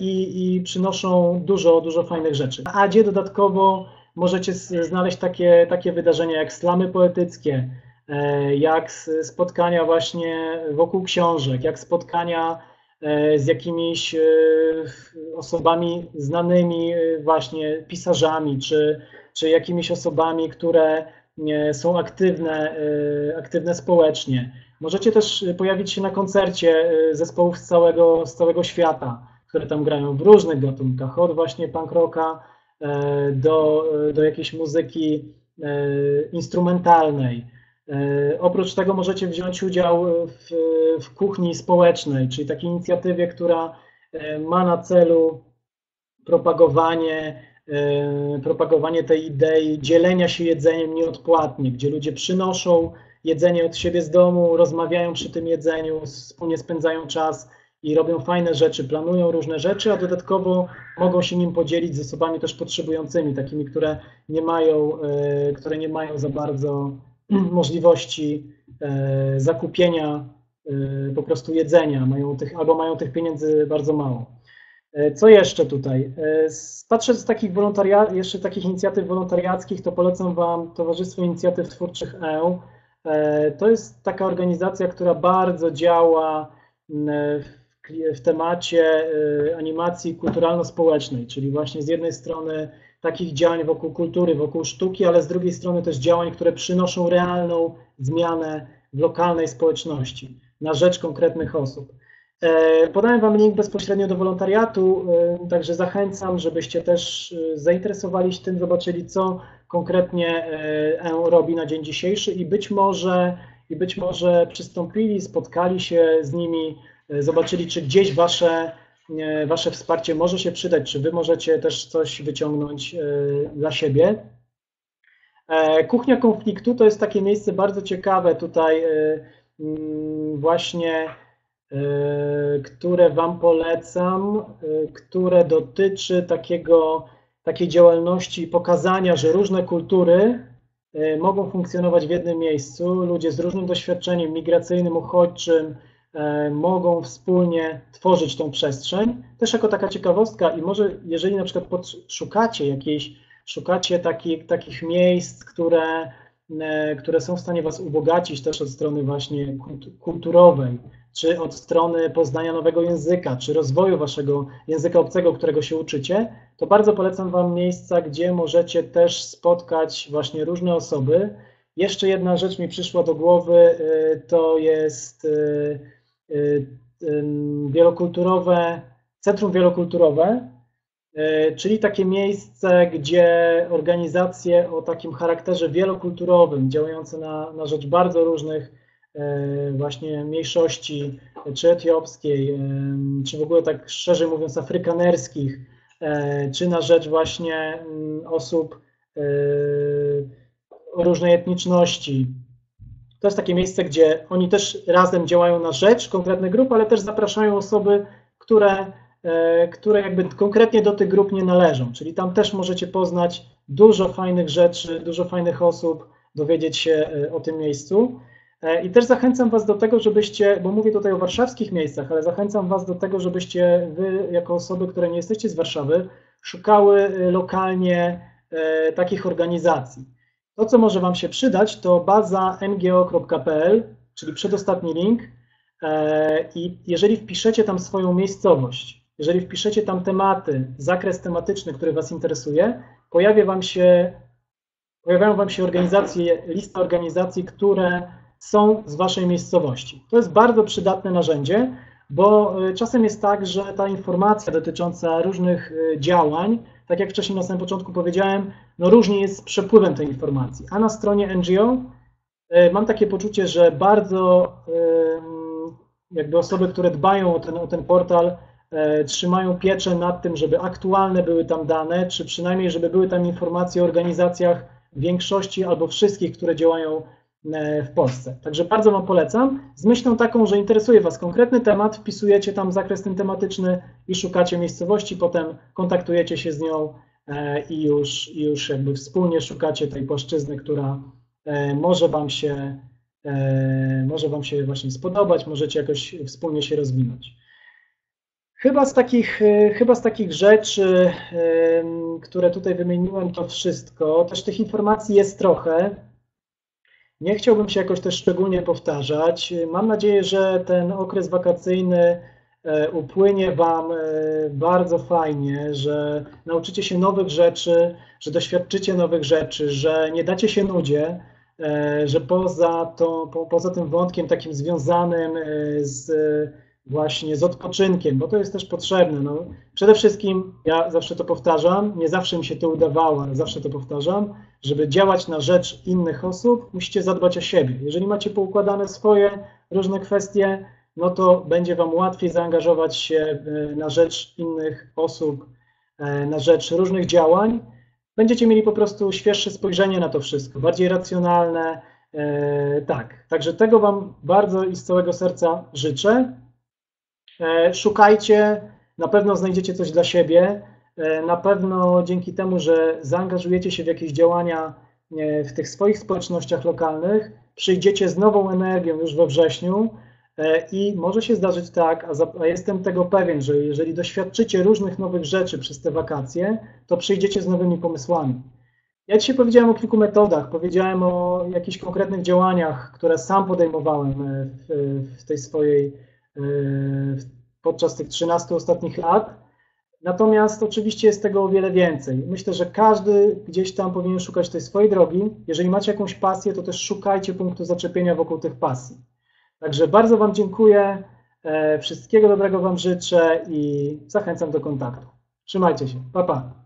i, i przynoszą dużo, dużo fajnych rzeczy. Na Adzie dodatkowo możecie znaleźć takie, takie wydarzenia jak slamy poetyckie, jak spotkania właśnie wokół książek, jak spotkania E, z jakimiś e, osobami znanymi e, właśnie pisarzami, czy, czy jakimiś osobami, które są aktywne, aktywne społecznie. Możecie też pojawić się na koncercie zespołów z całego, z całego świata, które tam grają w różnych gatunkach, od właśnie punk rocka do, do jakiejś muzyki instrumentalnej. E, oprócz tego możecie wziąć udział w, w kuchni społecznej, czyli takiej inicjatywie, która e, ma na celu propagowanie, e, propagowanie tej idei dzielenia się jedzeniem nieodpłatnie, gdzie ludzie przynoszą jedzenie od siebie z domu, rozmawiają przy tym jedzeniu, wspólnie spędzają czas i robią fajne rzeczy, planują różne rzeczy, a dodatkowo mogą się nim podzielić z osobami też potrzebującymi, takimi, które nie mają, które nie mają za bardzo możliwości e, zakupienia e, po prostu jedzenia, mają tych, albo mają tych pieniędzy bardzo mało. E, co jeszcze tutaj? Patrzę z takich wolontariat, jeszcze takich inicjatyw wolontariackich, to polecam Wam Towarzystwo Inicjatyw Twórczych EU. To jest taka organizacja, która bardzo działa w temacie animacji kulturalno-społecznej, czyli właśnie z jednej strony takich działań wokół kultury, wokół sztuki, ale z drugiej strony też działań, które przynoszą realną zmianę w lokalnej społeczności na rzecz konkretnych osób. E, podałem Wam link bezpośrednio do wolontariatu, e, także zachęcam, żebyście też e, zainteresowali się tym, zobaczyli, co konkretnie robi na dzień dzisiejszy i być może i być może przystąpili, spotkali się z nimi, zobaczyli, czy gdzieś wasze, wasze wsparcie może się przydać, czy wy możecie też coś wyciągnąć dla siebie. Kuchnia konfliktu to jest takie miejsce bardzo ciekawe tutaj mm, właśnie E, które Wam polecam, e, które dotyczy takiego, takiej działalności pokazania, że różne kultury e, mogą funkcjonować w jednym miejscu. Ludzie z różnym doświadczeniem migracyjnym, uchodźczym mogą wspólnie tworzyć tą przestrzeń. Też jako taka ciekawostka i może jeżeli na przykład szukacie jakiejś, szukacie taki, takich miejsc, które, które są w stanie Was ubogacić też od strony właśnie kulturowej, czy od strony poznania nowego języka, czy rozwoju waszego języka obcego, którego się uczycie, to bardzo polecam wam miejsca, gdzie możecie też spotkać właśnie różne osoby. Jeszcze jedna rzecz mi przyszła do głowy, y, to jest wielokulturowe, centrum wielokulturowe, czyli takie miejsce, gdzie organizacje o takim charakterze wielokulturowym, działające na, na rzecz bardzo różnych właśnie mniejszości, czy etiopskiej, czy w ogóle tak szerzej mówiąc afrykanerskich, czy na rzecz właśnie mm, osób o różnej etniczności. To jest takie miejsce, gdzie oni też razem działają na rzecz konkretnych grup, ale też zapraszają osoby, które, które jakby konkretnie do tych grup nie należą. Czyli tam też możecie poznać dużo fajnych rzeczy, dużo fajnych osób, dowiedzieć się o tym miejscu. E, I też zachęcam Was do tego, żebyście, bo mówię tutaj o warszawskich miejscach, ale zachęcam Was do tego, żebyście Wy, jako osoby, które nie jesteście z Warszawy, szukały e, lokalnie e, takich organizacji. To, co może Wam się przydać, to baza ngo.pl, czyli przedostatni link. I jeżeli wpiszecie tam swoją miejscowość, jeżeli wpiszecie tam tematy, zakres tematyczny, który Was interesuje, pojawia Wam się, pojawiają Wam się organizacje, lista organizacji, które są z Waszej miejscowości. To jest bardzo przydatne narzędzie, bo y, czasem jest tak, że ta informacja dotycząca różnych y, działań, tak jak wcześniej na samym początku powiedziałem, no różnie jest z przepływem tej informacji. A na stronie NGO y, mam takie poczucie, że bardzo jakby osoby, które dbają o ten, o ten portal, trzymają pieczę nad tym, żeby aktualne były tam dane, czy przynajmniej, żeby były tam informacje o organizacjach większości albo wszystkich, które działają E, w Polsce. Także bardzo Wam polecam. Z myślą taką, że interesuje Was konkretny temat, wpisujecie tam zakres ten tematyczny i szukacie miejscowości, potem kontaktujecie się z nią e, i już, już jakby wspólnie szukacie tej płaszczyzny, która e, może Wam się może Wam się właśnie spodobać, możecie jakoś wspólnie się rozwinąć. Chyba z takich, chyba z takich rzeczy, które tutaj wymieniłem, to wszystko. Też tych informacji jest trochę. Nie chciałbym się jakoś też szczególnie powtarzać. Mam nadzieję, że ten okres wakacyjny e, upłynie Wam e, bardzo fajnie, że nauczycie się nowych rzeczy, że doświadczycie nowych rzeczy, że nie dacie się nudzie, e, że poza, to, po, poza tym wątkiem takim związanym z właśnie z odpoczynkiem, bo to jest też potrzebne. No, przede wszystkim, ja zawsze to powtarzam, nie zawsze mi się to udawało, ale zawsze to powtarzam, żeby działać na rzecz innych osób, musicie zadbać o siebie. Jeżeli macie poukładane swoje różne kwestie, no to będzie Wam łatwiej zaangażować się e, na rzecz innych osób, e, na rzecz różnych działań. Będziecie mieli po prostu świeższe spojrzenie na to wszystko, bardziej racjonalne. E, tak, także tego Wam bardzo i z całego serca życzę. Szukajcie, na pewno znajdziecie coś dla siebie. E, na pewno dzięki temu, że zaangażujecie się w jakieś działania e, w tych swoich społecznościach lokalnych, przyjdziecie z nową energią już we wrześniu e, i może się zdarzyć tak, a, jestem tego pewien, że jeżeli doświadczycie różnych nowych rzeczy przez te wakacje, to przyjdziecie z nowymi pomysłami. Ja dzisiaj powiedziałem o kilku metodach, powiedziałem o jakichś konkretnych działaniach, które sam podejmowałem w, w tej swojej, podczas tych 13 ostatnich lat. Natomiast oczywiście jest tego o wiele więcej. Myślę, że każdy gdzieś tam powinien szukać tej swojej drogi. Jeżeli macie jakąś pasję, to też szukajcie punktu zaczepienia wokół tych pasji. Także bardzo Wam dziękuję, e, wszystkiego dobrego Wam życzę i zachęcam do kontaktu. Trzymajcie się. Pa, pa.